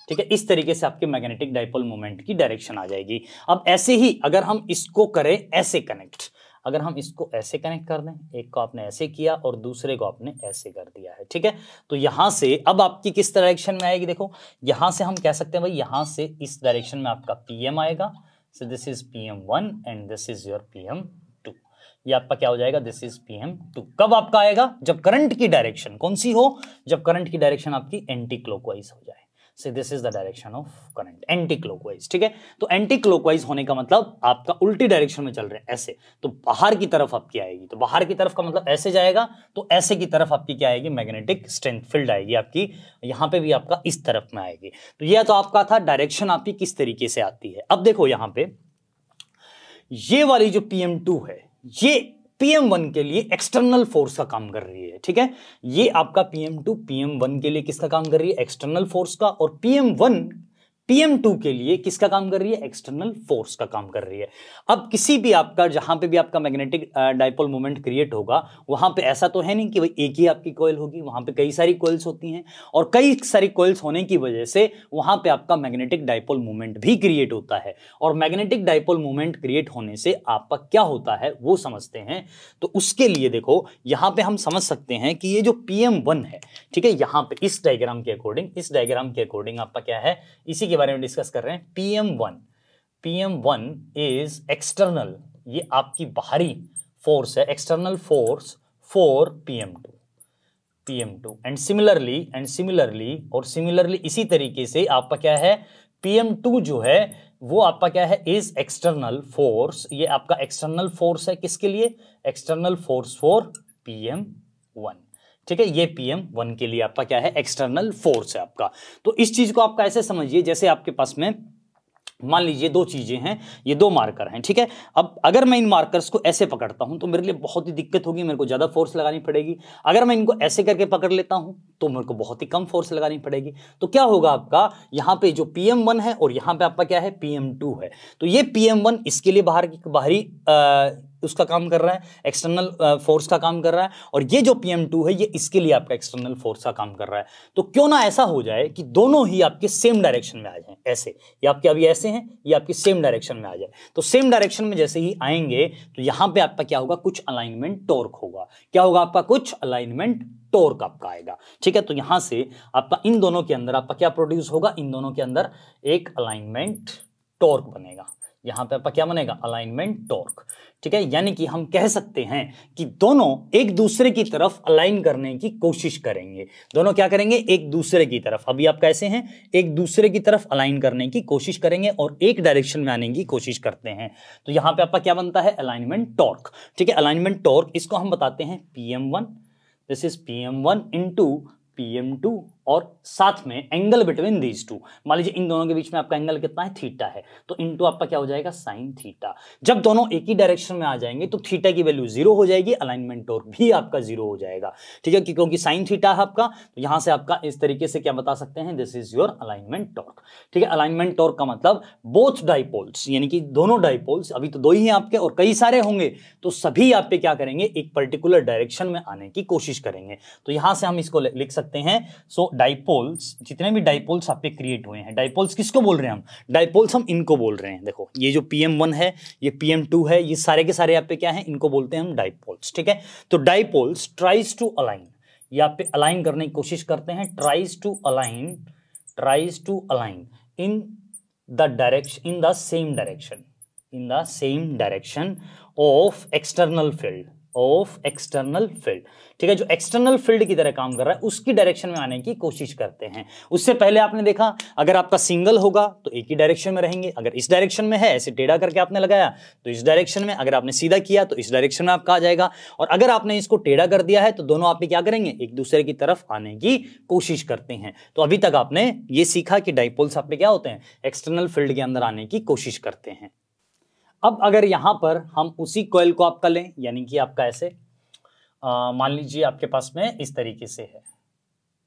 ठीक है, इस तरीके से आपके मैग्नेटिक डाइपोल मोमेंट की डायरेक्शन आ जाएगी। अब ऐसे ही अगर हम इसको करें, ऐसे कनेक्ट अगर हम इसको ऐसे कनेक्ट कर दें, एक को आपने ऐसे किया और दूसरे को आपने ऐसे कर दिया है। ठीक है तो यहाँ से अब आपकी किस डायरेक्शन में आएगी? देखो, यहाँ से हम कह सकते हैं भाई, यहाँ से इस डायरेक्शन में आपका पीएम आएगा। So this is P M one and this is your P M two ये आपका क्या हो जाएगा? This is P M two कब आपका आएगा? जब करंट की डायरेक्शन कौन सी हो? जब करंट की डायरेक्शन आपकी एंटी क्लॉकवाइज हो जाए से this is the direction of current anti clockwise ठीक है? तो एंटी क्लॉकवाइज होने का मतलब आपका उल्टी डायरेक्शन में चल रहे हैं, ऐसे। तो बाहर की तरफ़ आपकी आएगी। तो बाहर की तरफ़ का मतलब ऐसे जाएगा तो ऐसे की तरफ़ आपकी क्या आएगी? मैग्नेटिक स्ट्रेंथ फ़ील्ड आएगी आपकी। यहाँ पे भी आपका इस तरफ़ में आएगी। तो यह तो आपका था डायरेक्शन आपकी किस तरीके से आती है। अब देखो यहाँ पे, ये वाली जो पीएम है, ये पीएम वन के लिए एक्सटर्नल फोर्स का काम कर रही है, ठीक है? ये आपका पीएम टू पीएम वन के लिए किसका काम कर रही है? एक्सटर्नल फोर्स का और पीएम वन पीएम टू के लिए किसका काम कर रही है? एक्सटर्नल फोर्स का काम कर रही है। अब किसी भी आपका, जहाँ पे भी आपका मैग्नेटिक डायपोल मोमेंट क्रिएट होगा, वहाँ पे ऐसा तो है नहीं कि भाई एक ही आपकी कोयल होगी, वहाँ पे कई सारी कोयल्स होती हैं और कई सारी कोयल्स होने की वजह से वहाँ पे आपका मैग्नेटिक डायपोल मूवमेंट भी क्रिएट होता है। और मैग्नेटिक डायपोल मूवमेंट क्रिएट होने से आपका क्या होता है, वो समझते हैं। तो उसके लिए देखो, यहाँ पे हम समझ सकते हैं कि ये जो पी है, ठीक है, यहाँ पे इस डायग्राम के अकॉर्डिंग इस डायग्राम के अकॉर्डिंग आपका क्या है? इसी के बारे में डिस्कस कर रहे हैं। PM one PM one is external ये आपकी बाहरी फोर्स है। External force for PM two PM two and similarly and similarly और सिमिलरली इसी तरीके से आपका क्या है? पीएम टू जो है, वो आपका क्या है? इज़ एक्सटर्नल फोर्स ये आपका एक्सटर्नल फोर्स है किसके लिए? External force for PM one ठीक है ये पीएम वन के लिए आपका क्या है? एक्सटर्नल फोर्स है आपका। तो इस चीज़ को आपका ऐसे समझिए? जैसे आपके पास में मान लीजिए दो चीज़ें हैं ये दो मार्कर हैं ठीक है? अब अगर मैं इन मार्कर्स को ऐसे पकड़ता हूँ तो मेरे लिए बहुत ही दिक्कत होगी मेरे को ज़्यादा फोर्स लगानी पड़ेगी। अगर मैं इनको ऐसे करके पकड़ लेता हूँ तो मेरे को बहुत ही कम फोर्स लगानी पड़ेगी। तो क्या होगा आपका? यहाँ पे जो पी वन है और यहाँ पे आपका क्या है? पी टू है। तो ये पी वन इसके लिए बाहर की बाहरी आ, उसका काम कर रहा है एक्सटर्नल फोर्स का काम कर रहा है, और ये जो पी टू है, ये इसके लिए आपका एक्सटर्नल फोर्स का काम कर रहा है। तो क्यों ना ऐसा हो जाए कि दोनों ही आपके सेम डायरेक्शन में आ जाए, ऐसे। ये आपके अभी ऐसे हैं, ये आपकी सेम डायरेक्शन में आ जाए। तो सेम डायरेक्शन में जैसे ही आएँगे तो यहाँ पे आपका क्या होगा? कुछ अलाइनमेंट टोर्क होगा। क्या होगा आपका? कुछ अलाइनमेंट टोर्क आपका आएगा। ठीक है तो यहाँ से आपका, इन दोनों के अंदर आपका क्या प्रोड्यूस होगा? इन दोनों के अंदर एक अलाइनमेंट टोर्क बनेगा। यहाँ पे आपका क्या बनेगा? अलाइनमेंट टॉर्क ठीक है? यानी कि हम कह सकते हैं कि दोनों एक दूसरे की तरफ़ अलाइन करने की कोशिश करेंगे। दोनों क्या करेंगे? एक दूसरे की तरफ़। अभी आप कैसे हैं? एक दूसरे की तरफ़ अलाइन करने की कोशिश करेंगे और एक डायरेक्शन में आने की कोशिश करते हैं। तो यहाँ पे आपका क्या बनता है? अलाइनमेंट टॉर्क ठीक है? अलाइनमेंट टॉर्क इसको हम बताते हैं P M one this is P M one into P M two और साथ में एंगल बिटवीन दीज टू मान लीजिए इन दोनों के बीच में आपका एंगल कितना है? थीटा है। तो इनटू आपका क्या हो जाएगा? साइन थीटा जब दोनों एक ही डायरेक्शन में आ जाएँगे तो थीटा की वैल्यू ज़ीरो हो जाएगी अलाइनमेंट टोर भी आपका ज़ीरो हो जाएगा। ठीक है? क्योंकि साइन थीटा है आपका तो यहाँ से आपका इस तरीके से क्या बता सकते हैं? This is your alignment torque ठीक है? अलाइनमेंट टॉर्क का मतलब बोथ डाइपोल्स यानी कि दोनों डाइपोल्स अभी तो दो ही हैं आपके और कई सारे होंगे तो सभी आप पे क्या करेंगे? एक पर्टिकुलर डायरेक्शन में आने की कोशिश करेंगे। तो यहाँ से हम इसको लिख सकते हैं। सो डाइपोल्स जितने भी डाइपोल्स आप पे क्रिएट हुए हैं डाइपोल्स किसको बोल रहे हैं हम? डाइपोल्स हम इनको बोल रहे हैं। देखो, ये जो पी एम वन है, ये पी एम टू है, ये सारे के सारे आप पे क्या है? इनको बोलते हैं हम डाइपोल्स ठीक है? तो डाइपोल्स ट्राइज टू अलाइन ये आप पे अलाइन करने की कोशिश करते हैं tries to align tries to align in the direction in the same direction in the same direction of external field of external field ठीक है, जो एक्सटर्नल फ़ील्ड की तरह काम कर रहा है, उसकी डायरेक्शन में आने की कोशिश करते हैं। उससे पहले आपने देखा, अगर आपका सिंगल होगा तो एक ही डायरेक्शन में रहेंगे। अगर इस डायरेक्शन में है, ऐसे टेढ़ा करके आपने लगाया तो इस डायरेक्शन में। अगर आपने सीधा किया तो इस डायरेक्शन में आपका आ जाएगा। और अगर आपने इसको टेढ़ा कर दिया है तो दोनों आप क्या करेंगे? एक दूसरे की तरफ़ आने की कोशिश करते हैं। तो अभी तक आपने ये सीखा कि डाइपोल्स आप क्या होते हैं? एक्सटर्नल फ़ील्ड के अंदर आने की कोशिश करते हैं। अब अगर यहाँ पर हम उसी कोयल को आपका लें, यानी कि आपका ऐसे मान लीजिए आपके पास में इस तरीके से है,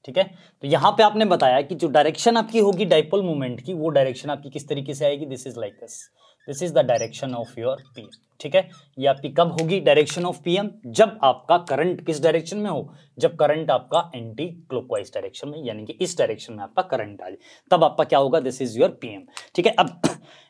ठीक है? तो यहाँ पे आपने बताया कि जो डायरेक्शन आपकी होगी डाइपोल मूवमेंट की, वो डायरेक्शन आपकी किस तरीके से आएगी? This is like this this is the direction of your PM ठीक है? ये आपकी कब होगी? डायरेक्शन ऑफ़ पीएम जब आपका करंट किस डायरेक्शन में हो? जब करंट आपका एंटी क्लॉकवाइज डायरेक्शन में, यानी कि इस डायरेक्शन में आपका करंट आ जाए, तब आपका क्या होगा? दिस इज़ योर पीएम ठीक है? अब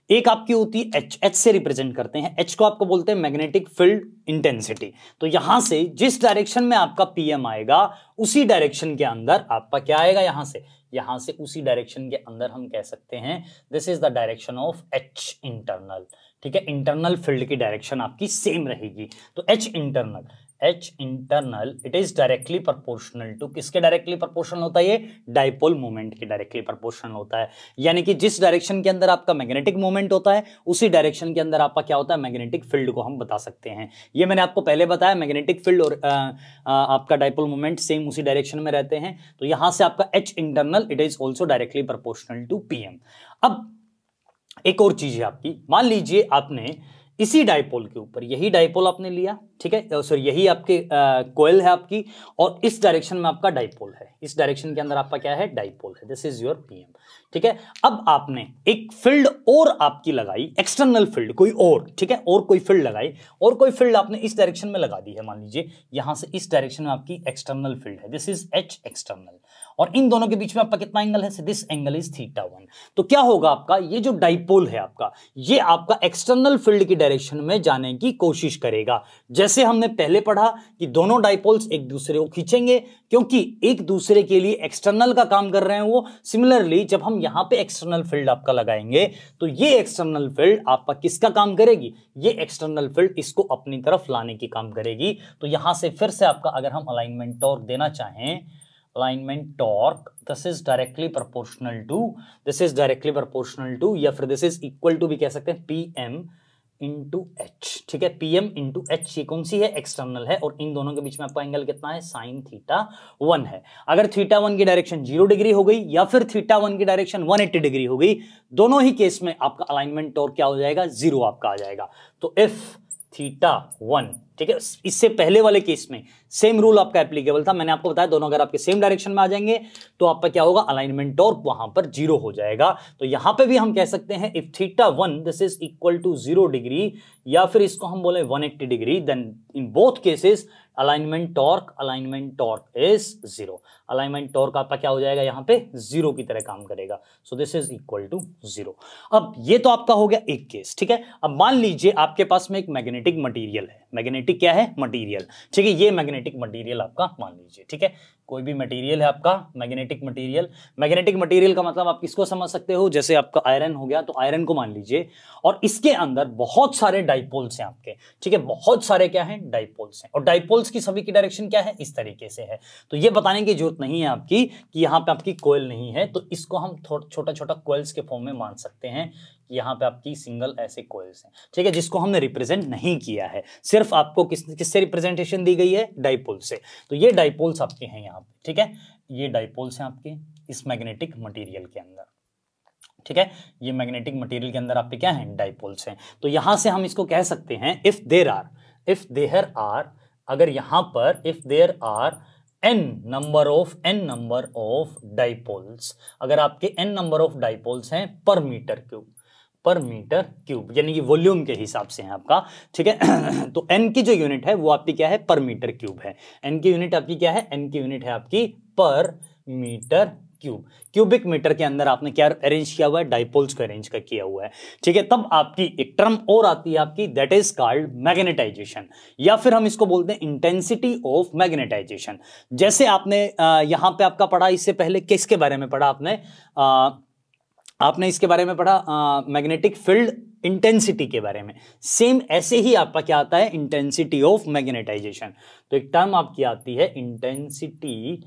एक आपकी होती है एच एच से रिप्रेजेंट करते हैं। एच को आपको बोलते हैं मैग्नेटिक फ़ील्ड इंटेंसिटी तो यहाँ से जिस डायरेक्शन में आपका पीएम आएगा, उसी डायरेक्शन के अंदर आपका क्या आएगा यहाँ से? यहाँ से उसी डायरेक्शन के अंदर हम कह सकते हैं this is the direction of H internal ठीक है? इंटरनल फ़ील्ड की डायरेक्शन आपकी सेम रहेगी। तो H internal H internal it is directly proportional to किसके डायरेक्टली प्रोपोर्शनल होता है? ये डाइपोल मूवमेंट के डायरेक्टली प्रोपोर्शनल होता है। यानी कि जिस डायरेक्शन के अंदर आपका मैग्नेटिक मूवमेंट होता है उसी डायरेक्शन के अंदर आपका क्या होता है? मैग्नेटिक फ़ील्ड को हम बता सकते हैं। ये मैंने आपको पहले बताया मैग्नेटिक फ़ील्ड और आ, आ, आपका डायपोल मूवमेंट सेम उसी डायरेक्शन में रहते हैं। तो यहाँ से आपका H internal it is also directly proportional to P अब एक और चीज़ है आपकी। मान लीजिए आपने इसी डायपोल के ऊपर, यही डायपोल आपने लिया, ठीक है? सॉरी यही आपके कोयल है आपकी, और इस डायरेक्शन में आपका डायपोल है। इस डायरेक्शन के अंदर आपका क्या है? डायपोल है। दिस इज़ योर पीएम ठीक है? अब आपने एक फ़ील्ड और आपकी लगाई एक्सटर्नल फ़ील्ड, कोई और, ठीक है? और कोई फ़ील्ड लगाई, और कोई फ़ील्ड आपने इस डायरेक्शन में लगा दी है, मान लीजिए, यहाँ से इस डायरेक्शन में आपकी एक्सटर्नल फ़ील्ड है। दिस इज़ एच एक्सटर्नल और इन दोनों के बीच में आपका कितना एंगल है? This angle is theta one तो क्या होगा आपका? ये जो डाइपोल है आपका, ये आपका एक्सटर्नल फ़ील्ड की डायरेक्शन में जाने की कोशिश करेगा। जैसे हमने पहले पढ़ा कि दोनों डाइपोल्स एक दूसरे को खींचेंगे क्योंकि एक दूसरे के लिए एक्सटर्नल का काम कर रहे हैं वो। सिमिलरली जब हम यहाँ पे एक्सटर्नल फ़ील्ड आपका लगाएँगे तो ये एक्सटर्नल फ़ील्ड आपका किसका काम करेगी? ये एक्सटर्नल फ़ील्ड इसको अपनी तरफ़ लाने की काम करेगी। तो यहाँ से फिर से आपका अगर हम अलाइनमेंट टॉर्क देना चाहें alignment torque this is directly proportional to this is directly proportional to या फिर दिस इज़ इक्वल टू भी कह सकते हैं pm इंटू एच ठीक है? पी एम इंटू एच ये कौन सी है? एक्सटर्नल है, और इन दोनों के बीच में आपका एंगल कितना है? साइन थीटा वन है। अगर थीटा वन की डायरेक्शन ज़ीरो डिग्री हो गई, या फिर थीटा वन की डायरेक्शन वन एट्टी डिग्री हो गई, दोनों ही केस में आपका अलाइनमेंट और क्या हो जाएगा? ज़ीरो आपका आ जाएगा। तो इफ़ थीटा वन ठीक है? इससे पहले वाले केस में सेम रूल आपका एप्लीकेबल था। मैंने आपको बताया, दोनों अगर आपके सेम डायरेक्शन में आ जाएँगे तो आपका क्या होगा? अलाइनमेंट टॉर्क वहाँ पर ज़ीरो हो जाएगा। तो यहाँ पे भी हम कह सकते हैं if theta one this is equal to zero degree या फिर इसको हम बोले 180 degree then in both cases alignment torque alignment torque is zero alignment torque आपका क्या हो जाएगा? यहाँ पे ज़ीरो की तरह काम करेगा। So this is equal to zero अब ये तो आपका हो गया एक केस ठीक है? अब मान लीजिए आपके पास में एक मैग्नेटिक मटीरियल है। मैग्नेटिक क्या है? मटीरियल ठीक है, ये मैग्नेटिक मटीरियल आपका मान लीजिए, ठीक है? कोई भी मटेरियल है आपका मैग्नेटिक मटेरियल मैग्नेटिक मटेरियल का मतलब आप किसको समझ सकते हो? जैसे आपका आयरन हो गया तो आयरन को मान लीजिए। और इसके अंदर बहुत सारे डाइपोल्स हैं आपके। ठीक है, बहुत सारे क्या हैं? डाइपोल्स हैं। और डाइपोल्स की सभी की डायरेक्शन क्या है? इस तरीके से है। तो ये बताने की ज़रूरत नहीं है आपकी कि यहाँ पे आपकी कोयल नहीं है तो इसको हम छोटा छोटा कोयल्स के फॉर्म में मान सकते हैं। यहाँ पे आपकी सिंगल ऐसे कोयल्स हैं। ठीक है, जिसको हमने रिप्रेजेंट नहीं किया है। सिर्फ़ आपको किस, किससे रिप्रेजेंटेशन दी गई है? डाइपोल से। तो ये डाइपोल्स आपके हैं यहाँ पे। ठीक है? ये डाइपोल्स हैं आपके इस मैग्नेटिक मटेरियल के अंदर। ठीक है? ये मैग्नेटिक मटेरियल के अंदर आपके क्या हैं? डाइपोल्स हैं। तो यहाँ से हम इसको कह सकते हैं if there are if there are अगर यहाँ पर if there are N number of N number of dipoles अगर आपके एन नंबर ऑफ़ डाइपोल्स हैं per metre cube per metre cube यानी कि वॉल्यूम के हिसाब से है आपका ठीक है? तो एन की जो यूनिट है वो आपकी क्या है? पर मीटर क्यूब है। एन की यूनिट आपकी क्या है? एन की यूनिट है आपकी पर मीटर क्यूब। क्यूबिक मीटर के अंदर आपने क्या अरेंज किया हुआ है? डाइपोल्स को अरेंज का किया हुआ है। ठीक है तब आपकी एक टर्म और आती है आपकी दैट इज़ कॉल्ड मैग्नेटाइजेशन या फिर हम इसको बोलते हैं इंटेंसिटी ऑफ़ मैग्नेटाइजेशन जैसे आपने यहाँ पे आपका पढ़ा इससे पहले किसके बारे में पढ़ा आपने? आ, आपने इसके बारे में पढ़ा मैग्नेटिक फ़ील्ड इंटेंसिटी के बारे में। सेम ऐसे ही आपका क्या आता है? इंटेंसिटी ऑफ़ मैग्नेटाइजेशन तो एक टर्म आपकी आती है इंटेंसिटी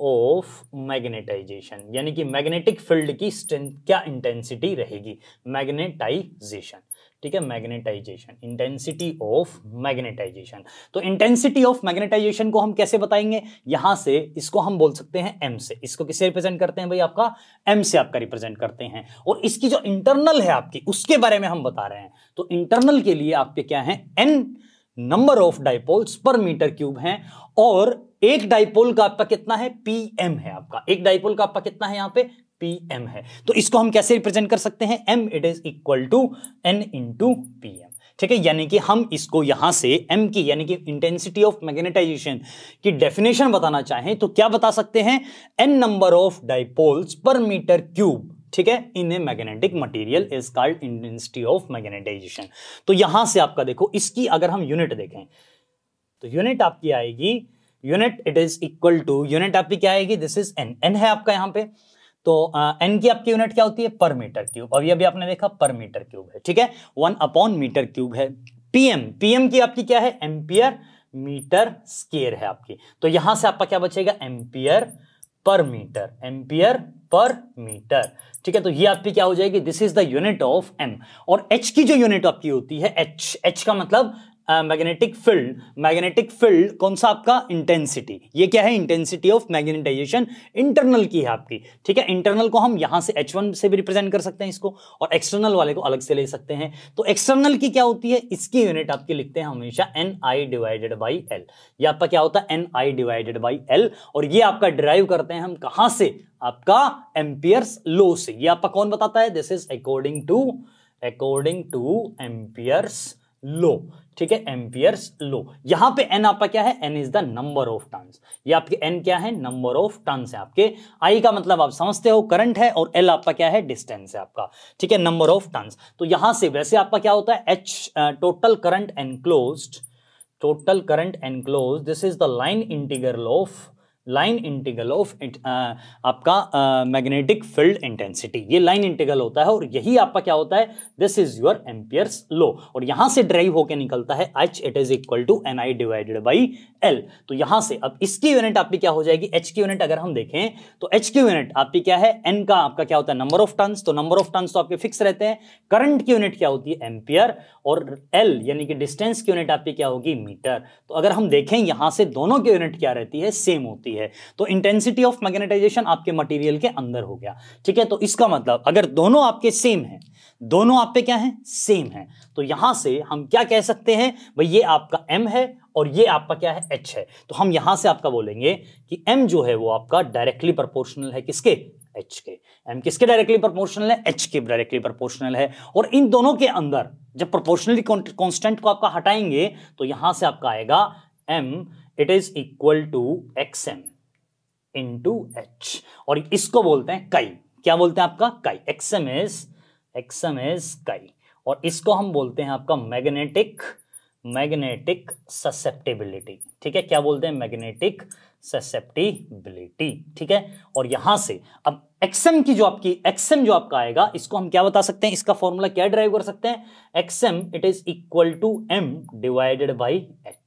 ऑफ़ मैग्नेटाइजेशन यानी कि मैग्नेटिक फ़ील्ड की स्ट्रेंथ क्या इंटेंसिटी रहेगी? मैग्नेटाइजेशन ठीक है मैग्नेटाइजेशन इंटेंसिटी ऑफ़ मैग्नेटाइजेशन तो इंटेंसिटी ऑफ़ मैग्नेटाइजेशन को हम कैसे बताएँगे? यहाँ से इसको हम बोल सकते हैं एम से। इसको किसे रिप्रेजेंट करते हैं भाई आपका? एम से आपका रिप्रेजेंट करते हैं। और इसकी जो इंटरनल है आपकी, उसके बारे में हम बता रहे हैं। तो इंटरनल के लिए आपके क्या है? N number of dipoles per metre cube हैं। और एक डाइपोल का आपका कितना है? पीएम है आपका। एक डाइपोल का आपका कितना है यहाँ पे? पी एम है। तो इसको हम कैसे रिप्रेजेंट कर सकते हैं? M it is equal to N into P M ठीक है? यानी कि हम इसको यहाँ से एम की, यानी कि इंटेंसिटी ऑफ़ मैग्नेटाइजेशन की डेफिनेशन बताना चाहें तो क्या बता सकते हैं? N number of dipoles per metre cube ठीक है? In a magnetic material is called intensity of magnetisation तो यहाँ से आपका देखो, इसकी अगर हम यूनिट देखें तो यूनिट आपकी आएगी unit it is equal to unit आपकी क्या आएगी? दिस इज़ एन एन है आपका यहाँ पे। तो एन की आपकी यूनिट क्या होती है? पर मीटर क्यूब अभी अभी आपने देखा पर मीटर क्यूब है, ठीक है? वन अपॉन मीटर क्यूब है. पीएम पीएम की आपकी क्या है? एम्पियर मीटर स्केयर है आपकी. तो यहाँ से आपका क्या बचेगा? Ampere per metre ampere per metre ठीक है? तो ये आपकी क्या हो जाएगी? This is the unit of M और एच की जो यूनिट आपकी होती है? एच एच का मतलब मैग्नेटिक फ़ील्ड मैग्नेटिक फ़ील्ड कौन सा आपका? इंटेंसिटी ये क्या है? इंटेंसिटी ऑफ़ मैग्नेटाइजेशन इंटरनल की है आपकी। ठीक है? इंटरनल को हम यहाँ से H1 से भी रिप्रेजेंट कर सकते हैं इसको और एक्सटर्नल वाले को अलग से ले सकते हैं। तो एक्सटर्नल की क्या होती है? इसकी यूनिट आपकी लिखते हैं हमेशा N I divided by L ये आपका क्या होता है? N I divided by L और ये आपका ड्राइव करते हैं हम कहाँ से? आपका एम्पियर्स लो से। ये आपका कौन बताता है? This is according to according to Ampere's law. ठीक है, एम्पियर्स लो। यहाँ पे एन आपका क्या है? N is the number of turns ये आपके एन क्या है? नंबर ऑफ़ टर्न्स है आपके। आई का मतलब आप समझते हो करंट है और एल आपका क्या है? डिस्टेंस है आपका। ठीक है नंबर ऑफ़ टर्न्स तो यहाँ से वैसे आपका क्या होता है? H total current enclosed total current enclose this is the line integral of line integral of आपका मैग्नेटिक फ़ील्ड इंटेंसिटी। ये लाइन इंटीग्रल होता है और यही आपका क्या होता है? This is your Ampere's law और यहाँ से ड्राइव होकर निकलता है H it is equal to N I divided by L तो यहाँ से अब इसकी यूनिट आपकी क्या हो जाएगी? एच की यूनिट अगर हम देखें तो एच की यूनिट आपकी क्या है? एन का आपका क्या होता है? नंबर ऑफ़ टर्न्स तो नंबर ऑफ़ टर्न्स तो आपके फिक्स रहते हैं। करंट की यूनिट क्या होती है? एम्पियर और एल यानी कि डिस्टेंस की यूनिट आपकी क्या होगी? मीटर तो अगर हम देखें, यहाँ से दोनों की यूनिट क्या रहती है? सेम होती है है तो इंटेंसिटी ऑफ़ मैग्नेटाइजेशन आपके मटेरियल के अंदर हो गया। ठीक है तो इसका मतलब अगर दोनों आपके सेम है, दोनों आप पे क्या है? सेम है। तो यहाँ से हम क्या कह सकते हैं? भाई, ये आपका एम है और ये आपका क्या है? एच है। तो हम यहाँ से आपका बोलेंगे कि एम जो है वो आपका डायरेक्टली प्रोपोर्शनल है किसके? एच के। एम किसके डायरेक्टली प्रोपोर्शनल है? एच के डायरेक्टली प्रोपोर्शनल है। और इन दोनों के अंदर, जब प्रोपोर्शनली कांस्टेंट को आपका हटाएँगे तो यहाँ से आपका आएगा M it is equal to X M into H और इसको बोलते हैं कई क्या बोलते हैं आपका? कई एक्सएम इज़ एक्सएम इज़ कई और इसको हम बोलते हैं आपका मैग्नेटिक मैग्नेटिक ससेप्टेबिलिटी ठीक है? क्या बोलते हैं? मैग्नेटिक ससेप्टिबिलिटी ठीक है? और यहाँ से, अब एक्सएम की जो आपकी एक्सएम जो आपका आएगा, इसको हम क्या बता सकते हैं? इसका फॉर्मूला क्या ड्राइव कर सकते हैं? XM it is equal to M divided by H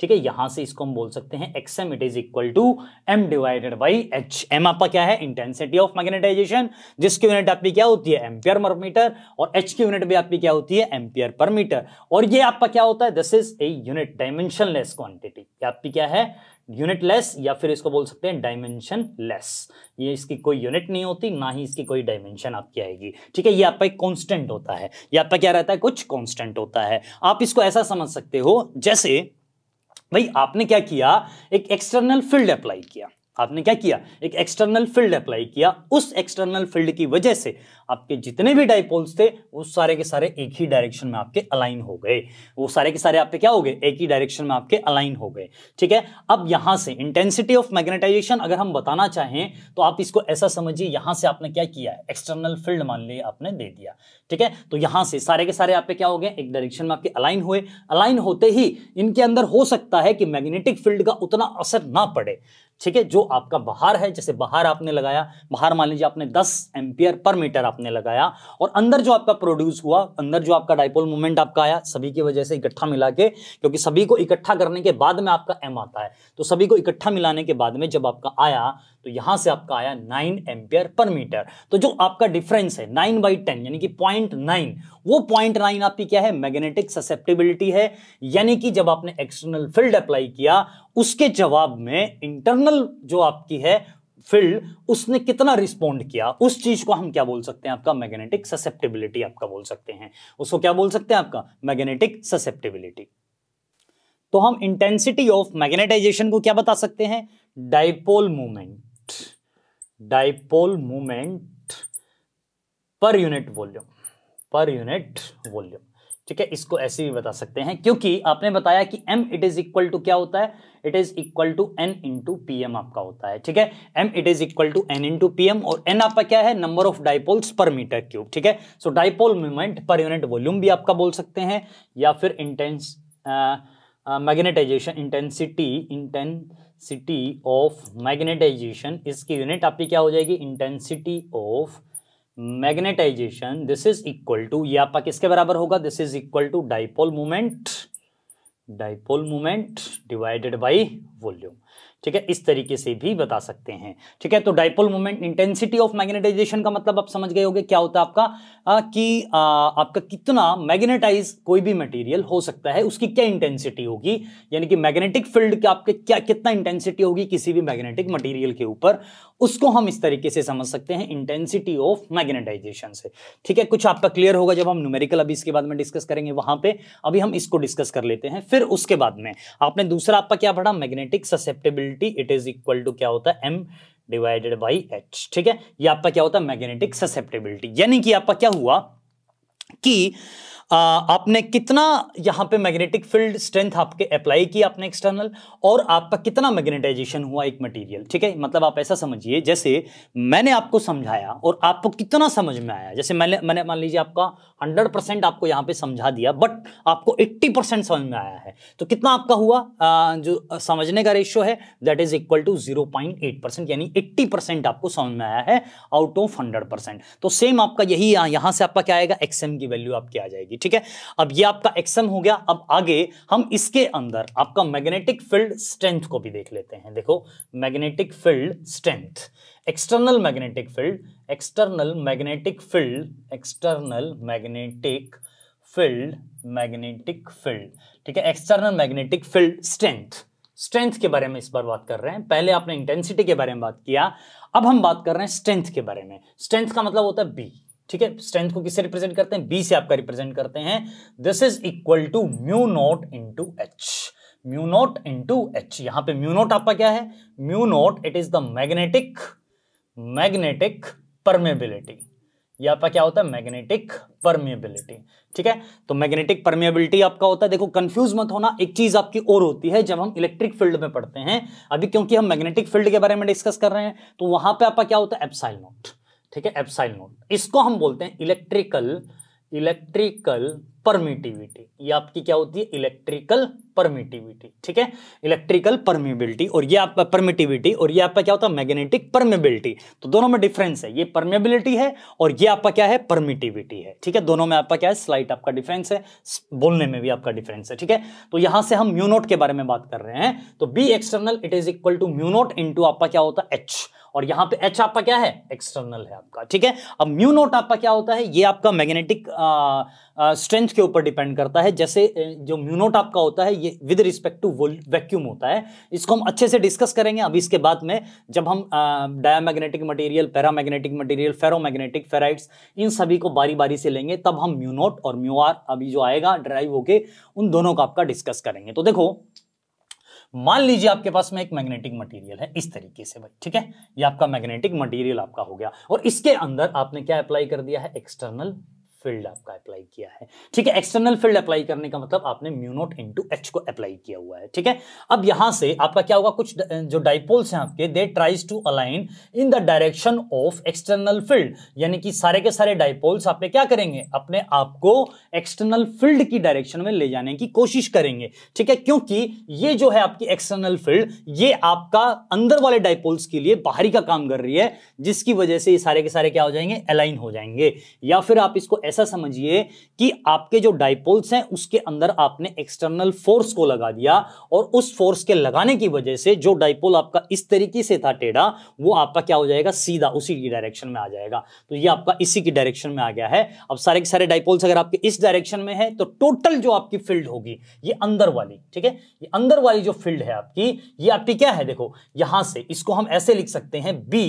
ठीक है, यहाँ से इसको हम बोल सकते हैं X M it is equal to M divided by H M आपका क्या है? इंटेंसिटी ऑफ़ मैग्नेटाइजेशन जिसकी यूनिट आपकी क्या होती है? एम्पियर पर मीटर और एच की यूनिट भी आपकी क्या होती है? एम्पियर पर मीटर और ये आपका क्या होता है? This is a unit dimensionless quantity आपकी क्या है? यूनिट लेस या फिर इसको बोल सकते हैं डायमेंशन लेस ये इसकी कोई यूनिट नहीं होती, ना ही इसकी कोई डायमेंशन आपकी आएगी। ठीक है, ये आपका एक कांस्टेंट होता है। ये आपका क्या रहता है? कुछ कांस्टेंट होता है। आप इसको ऐसा समझ सकते हो, जैसे भाई आपने क्या किया? एक एक्सटर्नल फ़ील्ड अप्लाई किया। आपने क्या किया? एक एक्सटर्नल फ़ील्ड अप्लाई किया। उस एक्सटर्नल फ़ील्ड की वजह से आपके जितने भी डाइपोल्स थे, वो सारे के सारे एक ही डायरेक्शन में आपके अलाइन हो गए। वो सारे के सारे आपके क्या हो गए? एक ही डायरेक्शन में आपके अलाइन हो गए। ठीक है? अब यहाँ से इंटेंसिटी ऑफ़ मैग्नेटाइजेशन अगर हम बताना चाहें तो आप इसको ऐसा समझिए, यहाँ से आपने क्या किया? एक्सटर्नल फ़ील्ड मान लिया आपने दे दिया। ठीक है? तो यहाँ से सारे के सारे आपके क्या हो गए? एक डायरेक्शन में आपके अलाइन हुए। अलाइन होते ही इनके अंदर हो सकता है कि मैग्नेटिक फ़ील्ड का उतना असर ना पड़े। ठीक है, जो आपका बाहर है, जैसे बाहर आपने लगाया, बाहर मान लीजिए आपने 10 एम्पियर पर मीटर आपने लगाया, और अंदर जो आपका प्रोड्यूस हुआ, अंदर जो आपका डाइपोल मूवमेंट आपका आया, सभी की वजह से इकट्ठा मिला के, क्योंकि सभी को इकट्ठा करने के बाद में आपका एम आता है। तो सभी को इकट्ठा मिलाने के बाद में जब आपका आया तो यहाँ से आपका आया नाइन एम्पियर पर मीटर तो जो आपका डिफरेंस है नाइन बाई टेन यानी कि पॉइंट नाइन वो पॉइंट नाइन आपकी क्या है? मैग्नेटिक ससेप्टिबिलिटी है। यानी कि जब आपने एक्सटर्नल फ़ील्ड अप्लाई किया, उसके जवाब में इंटरनल जो आपकी है फ़ील्ड उसने कितना रिस्पॉन्ड किया? उस चीज़ को हम क्या बोल सकते हैं? आपका मैग्नेटिक ससेप्टिबिलिटी आपका बोल सकते हैं। उसको क्या बोल सकते हैं आपका? मैग्नेटिक ससेप्टिबिलिटी तो हम इंटेंसिटी ऑफ़ मैग्नेटाइजेशन को क्या बता सकते हैं? Dipole movement dipole movement per unit volume per unit volume ठीक है, इसको ऐसे भी बता सकते हैं, क्योंकि आपने बताया कि m it is equal to क्या होता है? It is equal to n into p आपका होता है, ठीक है? m it is equal to n into p और n आपका क्या है? Number of dipoles per metre cube ठीक है? So dipole movement per unit volume भी आपका बोल सकते हैं, या फिर intense magnetisation intensity intensity of magnetisation इसकी यूनिट आपकी क्या हो जाएगी? Intensity of magnetisation this is equal to ये आपका किसके बराबर होगा? This is equal to dipole movement dipole movement divided by volume ठीक है इस तरीके से भी बता सकते हैं। ठीक है तो dipole moment intensity of magnetisation का मतलब आप समझ गए होंगे क्या होता है आपका? आ, कि आ, आपका कितना मैग्नेटाइज कोई भी मटेरियल हो सकता है उसकी क्या इंटेंसिटी होगी? यानी कि मैग्नेटिक फ़ील्ड के आपके क्या कितना इंटेंसिटी होगी किसी भी मैग्नेटिक मटेरियल के ऊपर? उसको हम इस तरीके से समझ सकते हैं इंटेंसिटी ऑफ़ मैग्नेटाइजेशन से। ठीक है कुछ आपका क्लियर होगा जब हम न्यूमेरिकल अभी इसके बाद में डिस्कस करेंगे वहाँ पे। अभी हम इसको डिस्कस कर लेते हैं फिर उसके बाद में। आपने दूसरा आपका क्या पढ़ा? Magnetic susceptibility it is equal to क्या होता है? एम डिवाइडेड बाई एच ठीक है? ये आपका क्या होता है? मैग्नेटिक ससेप्टेबिलिटी यानी कि आपका क्या हुआ कि आपने कितना यहाँ पे मैग्नेटिक फ़ील्ड स्ट्रेंथ आपके अप्लाई किया आपने एक्सटर्नल और आपका कितना मैग्नेटाइजेशन हुआ एक मटेरियल ठीक है? मतलब आप ऐसा समझिए जैसे मैंने आपको समझाया और आपको कितना समझ में आया। जैसे मैंने मैंने मान लीजिए आपका हंड्रेड परसेंट आपको यहाँ पे समझा दिया बट आपको एट्टी परसेंट समझ में आया है। तो कितना आपका हुआ? आ, जो समझने का रेशियो है that is equal to zero percent यानी एट्टी परसेंट आपको समझ में आया है आउट ऑफ़ हंड्रेड परसेंट तो सेम आपका यही यहाँ से आपका क्या आएगा? एक्सएम की वैल्यू आपकी आ जाएगी। ठीक है? अब ये आपका एक्सएम हो गया। अब आगे हम इसके अंदर आपका मैग्नेटिक फ़ील्ड स्ट्रेंथ को भी देख लेते हैं। देखो magnetic field strength external magnetic field external magnetic field external magnetic field magnetic field ठीक है? External magnetic field strength strength के बारे में इस बार बात कर रहे हैं। पहले आपने इंटेंसिटी के बारे में बात किया, अब हम बात कर रहे हैं स्ट्रेंथ के बारे में। स्ट्रेंथ का मतलब होता है बी ठीक है? स्ट्रेंथ को किससे रिप्रेजेंट करते हैं? बी से आपका रिप्रेजेंट करते हैं। This is equal to mu naught into H mu naught into H यहाँ पे म्यू नोट आपका क्या है? Mu naught it is the magnetic magnetic permeability ये आपका क्या होता है? मैग्नेटिक परमेबिलिटी ठीक है? तो मैग्नेटिक परमेबिलिटी आपका होता है। देखो कंफ्यूज मत होना। एक चीज़ आपकी और होती है जब हम इलेक्ट्रिक फ़ील्ड में पढ़ते हैं। अभी क्योंकि हम मैग्नेटिक फ़ील्ड के बारे में डिस्कस कर रहे हैं तो वहाँ पे आपका क्या होता है? एप्साइल नोट ठीक है एप्साइल नोट इसको हम बोलते हैं इलेक्ट्रिकल इलेक्ट्रिकल परमिटिविटी ये आपकी क्या होती है? इलेक्ट्रिकल परमिटिविटी ठीक है? इलेक्ट्रिकल परमिबिलिटी और ये आपका परमिटिविटी और ये आपका क्या होता है? मैग्नेटिक परमेबिलिटी तो दोनों में डिफरेंस है। ये परमेबिलिटी है और ये आपका क्या है? परमिटिविटी है। ठीक है? दोनों में आपका क्या है? स्लाइट आपका डिफरेंस है। बोलने में भी आपका डिफरेंस है। ठीक है? तो यहाँ से हम म्यूनोट के बारे में बात कर रहे हैं। तो B external it is equal to mu naught into आपका क्या होता? है एच और यहाँ पे एच आपका क्या है? एक्सटर्नल है आपका, ठीक है? अब म्यू नोट आपका क्या होता है? ये आपका मैग्नेटिक स्ट्रेंथ के ऊपर डिपेंड करता है। जैसे जो म्यू नोट आपका होता है, ये विद रिस्पेक्ट टू वैक्यूम होता है। इसको हम अच्छे से डिस्कस करेंगे। अभी इसके बाद में जब हम diamagnetic material paramagnetic material ferromagnetic ferrites इन सभी को बारी बारी से लेंगे, तब हम म्यू नोट और म्यू आर अभी जो आएगा ड्राइव होके उन दोनों का आपका डिस्कस करेंगे। तो देखो मान लीजिए आपके पास में एक मैग्नेटिक मटेरियल है, इस तरीके से भाई, ठीक है? ये आपका मैग्नेटिक मटेरियल आपका हो गया। और इसके अंदर आपने क्या अप्लाई कर दिया है? एक्सटर्नल फ़ील्ड आपका अप्लाई किया है। ठीक है एक्सटर्नल फ़ील्ड अप्लाई करने का मतलब आपने म्यू नोट इंटू एच को अप्लाई किया हुआ है। ठीक है, अब यहाँ से आपका क्या होगा, कुछ जो डाइपोल्स हैं आपके they tries to align in the direction of external field यानी कि सारे के सारे डाइपोल्स आप क्या करेंगे, अपने आप को एक्सटर्नल फ़ील्ड की डायरेक्शन में ले जाने की कोशिश करेंगे। ठीक है, क्योंकि ये जो है आपकी एक्सटर्नल फ़ील्ड ये आपका अंदर वाले डाइपोल्स के लिए बाहरी का काम कर रही है, जिसकी वजह से ये सारे के सारे क्या हो जाएँगे अलाइन हो जाएँगे। या फिर आप इसको ऐसा समझिए कि आपके जो डाइपोल्स हैं, उसके अंदर आपने एक्सटर्नल फोर्स को लगा दिया और उस फोर्स के लगाने की वजह से जो डाइपोल आपका इस तरीके से था टेढ़ा, वो आपका क्या हो जाएगा? सीधा उसी की डायरेक्शन में आ जाएगा। तो ये आपका इसी की डायरेक्शन में आ गया है। अब सारे के सारे डाइपोल्स अगर आपके इस डायरेक्शन में है तो टोटल जो आपकी फ़ील्ड होगी, ये अंदर वाली, ठीक है? ये अंदर वाली जो फ़ील्ड है आपकी, ये आपकी क्या है? देखो, यहाँ से इसको हम ऐसे लिख सकते हैं B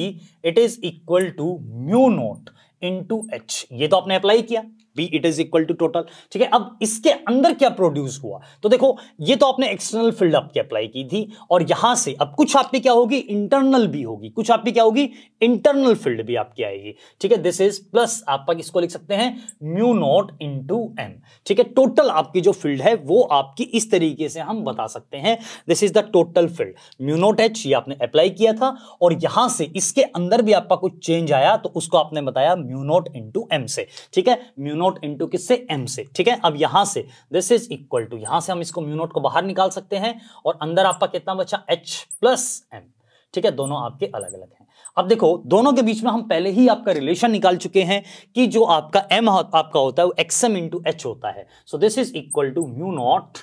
it is equal to mu naught into H ये तो आपने अप्लाई किया। B it is equal to total ठीक है, अब इसके अंदर क्या प्रोड्यूस हुआ? तो देखो, ये तो आपने एक्सटर्नल फ़ील्ड आपकी अप्लाई की थी, और यहाँ से अब कुछ आपकी क्या होगी? इंटरनल भी होगी। कुछ आपकी क्या होगी? इंटरनल फ़ील्ड भी आपकी आएगी। ठीक है दिस इज़ प्लस आप इसको लिख सकते हैं म्यू नॉट इंटू एम ठीक है टोटल आपकी जो फ़ील्ड है, वो आपकी इस तरीके से हम बता सकते हैं। This is the total field mu naught H ये आपने अप्लाई किया था, और यहाँ से इसके अंदर भी आपका कुछ चेंज आया तो उसको आपने बताया म्यू नोट इंटू एम से। ठीक है म्यू नोट इंटू किससे एम से, ठीक है? अब यहाँ से दिस इज़ इक्वल टू यहाँ से हम इसको म्यू नोट को बाहर निकाल सकते हैं और अंदर आपका कितना बचा? एच प्लस एम ठीक है? दोनों आपके अलग अलग हैं। अब देखो, दोनों के बीच में हम पहले ही आपका रिलेशन निकाल चुके हैं कि जो आपका एम आपका होता है, वो एक्सएम इंटू एच होता है। So this is equal to mu naught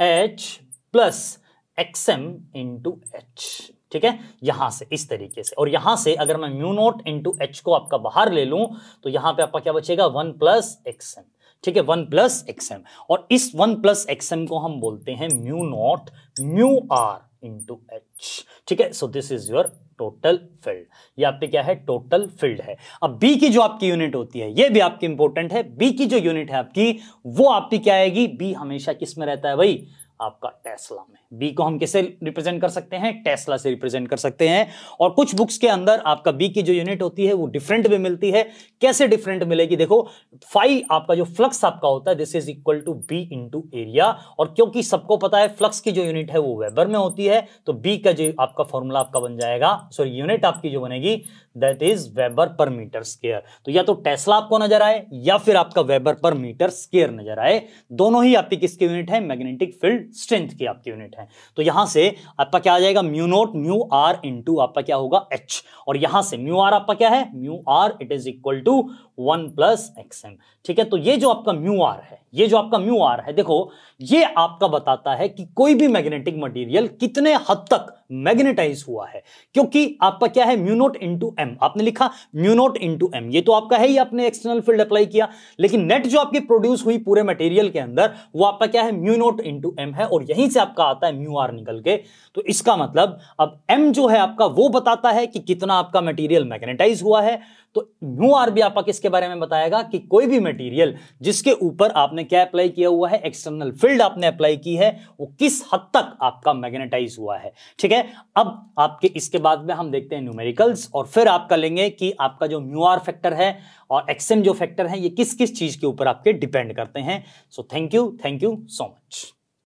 H plus XM into H ठीक है? यहाँ से, इस तरीके से। और यहाँ से अगर मैं म्यू नोट इंटू एच को आपका बाहर ले लूँ तो यहाँ पे आपका क्या बचेगा? One plus X M. ठीक है? One plus X M. और इस वन प्लस एक्स एम को हम बोलते हैं mu naught mu R into H ठीक है? So this is your total field ये आपके क्या है? टोटल फ़ील्ड है। अब बी की जो आपकी यूनिट होती है, ये भी आपकी इंपॉर्टेंट है। बी की जो यूनिट है आपकी, वो आपकी क्या आएगी? बी हमेशा किसमें रहता है भाई? आपका टेस्ला में। बी को हम किसे रिप्रेजेंट कर सकते हैं? टेस्ला से रिप्रेजेंट कर सकते हैं। और कुछ बुक्स के अंदर आपका बी की जो यूनिट होती है, वो डिफरेंट भी मिलती है। कैसे डिफरेंट मिलेगी? देखो फाइव आपका जो फ्लक्स आपका होता है this is equal to B into area और क्योंकि सबको पता है फ्लक्स की जो यूनिट है, वो वेबर में होती है तो बी का जो आपका फॉर्मूला आपका बन जाएगा। सॉरी यूनिट आपकी जो बनेगी that is weber per metre square तो या तो टेस्ला आपको नज़र आए, या फिर आपका वेबर पर मीटर स्केयर नज़र आए। दोनों ही आपकी किसकी यूनिट है? मैग्नेटिक फ़ील्ड स्ट्रेंथ की आपकी यूनिट है। तो यहाँ से आपका क्या आ जाएगा? Mu naught mu R into आपका क्या होगा? एच और यहाँ से म्यू आर आपका क्या है? Mu R it is equal to one plus X M ठीक है तो ये जो आपका म्यू आर है, ये जो आपका म्यू आर है, देखो, ये आपका बताता है कि कोई भी मैग्नेटिक मटेरियल कितने हद तक मैग्नेटाइज हुआ है, क्योंकि आपका क्या है म्यूनोट इंटू एम आपने लिखा म्यूनोट इंटू एम ये तो आपका है ही, आपने एक्सटर्नल फ़ील्ड अप्लाई किया, लेकिन नेट जो आपकी प्रोड्यूस हुई पूरे मटेरियल के अंदर, वो आपका क्या है म्यूनोट इंटू एम है, और यहीं से आपका आता है म्यू आर निकल के। तो इसका मतलब अब एम जो है आपका, वो बताता है कि कितना आपका मटेरियल मैग्नेटाइज हुआ है तो म्यू आर भी आपका किसके बारे में बताएगा कि कोई भी मटेरियल जिसके ऊपर आपने क्या अप्लाई किया हुआ है एक्सटर्नल फ़ील्ड आपने अप्लाई की है, वो किस हद तक आपका मैग्नेटाइज हुआ है। ठीक है? अब आपके इसके बाद में हम देखते हैं न्यूमेरिकल्स और फिर आपका लेंगे कि आपका जो म्यू आर फैक्टर है और एक्सएम जो फैक्टर है, ये किस किस चीज़ के ऊपर आपके डिपेंड करते हैं। So thank you thank you so much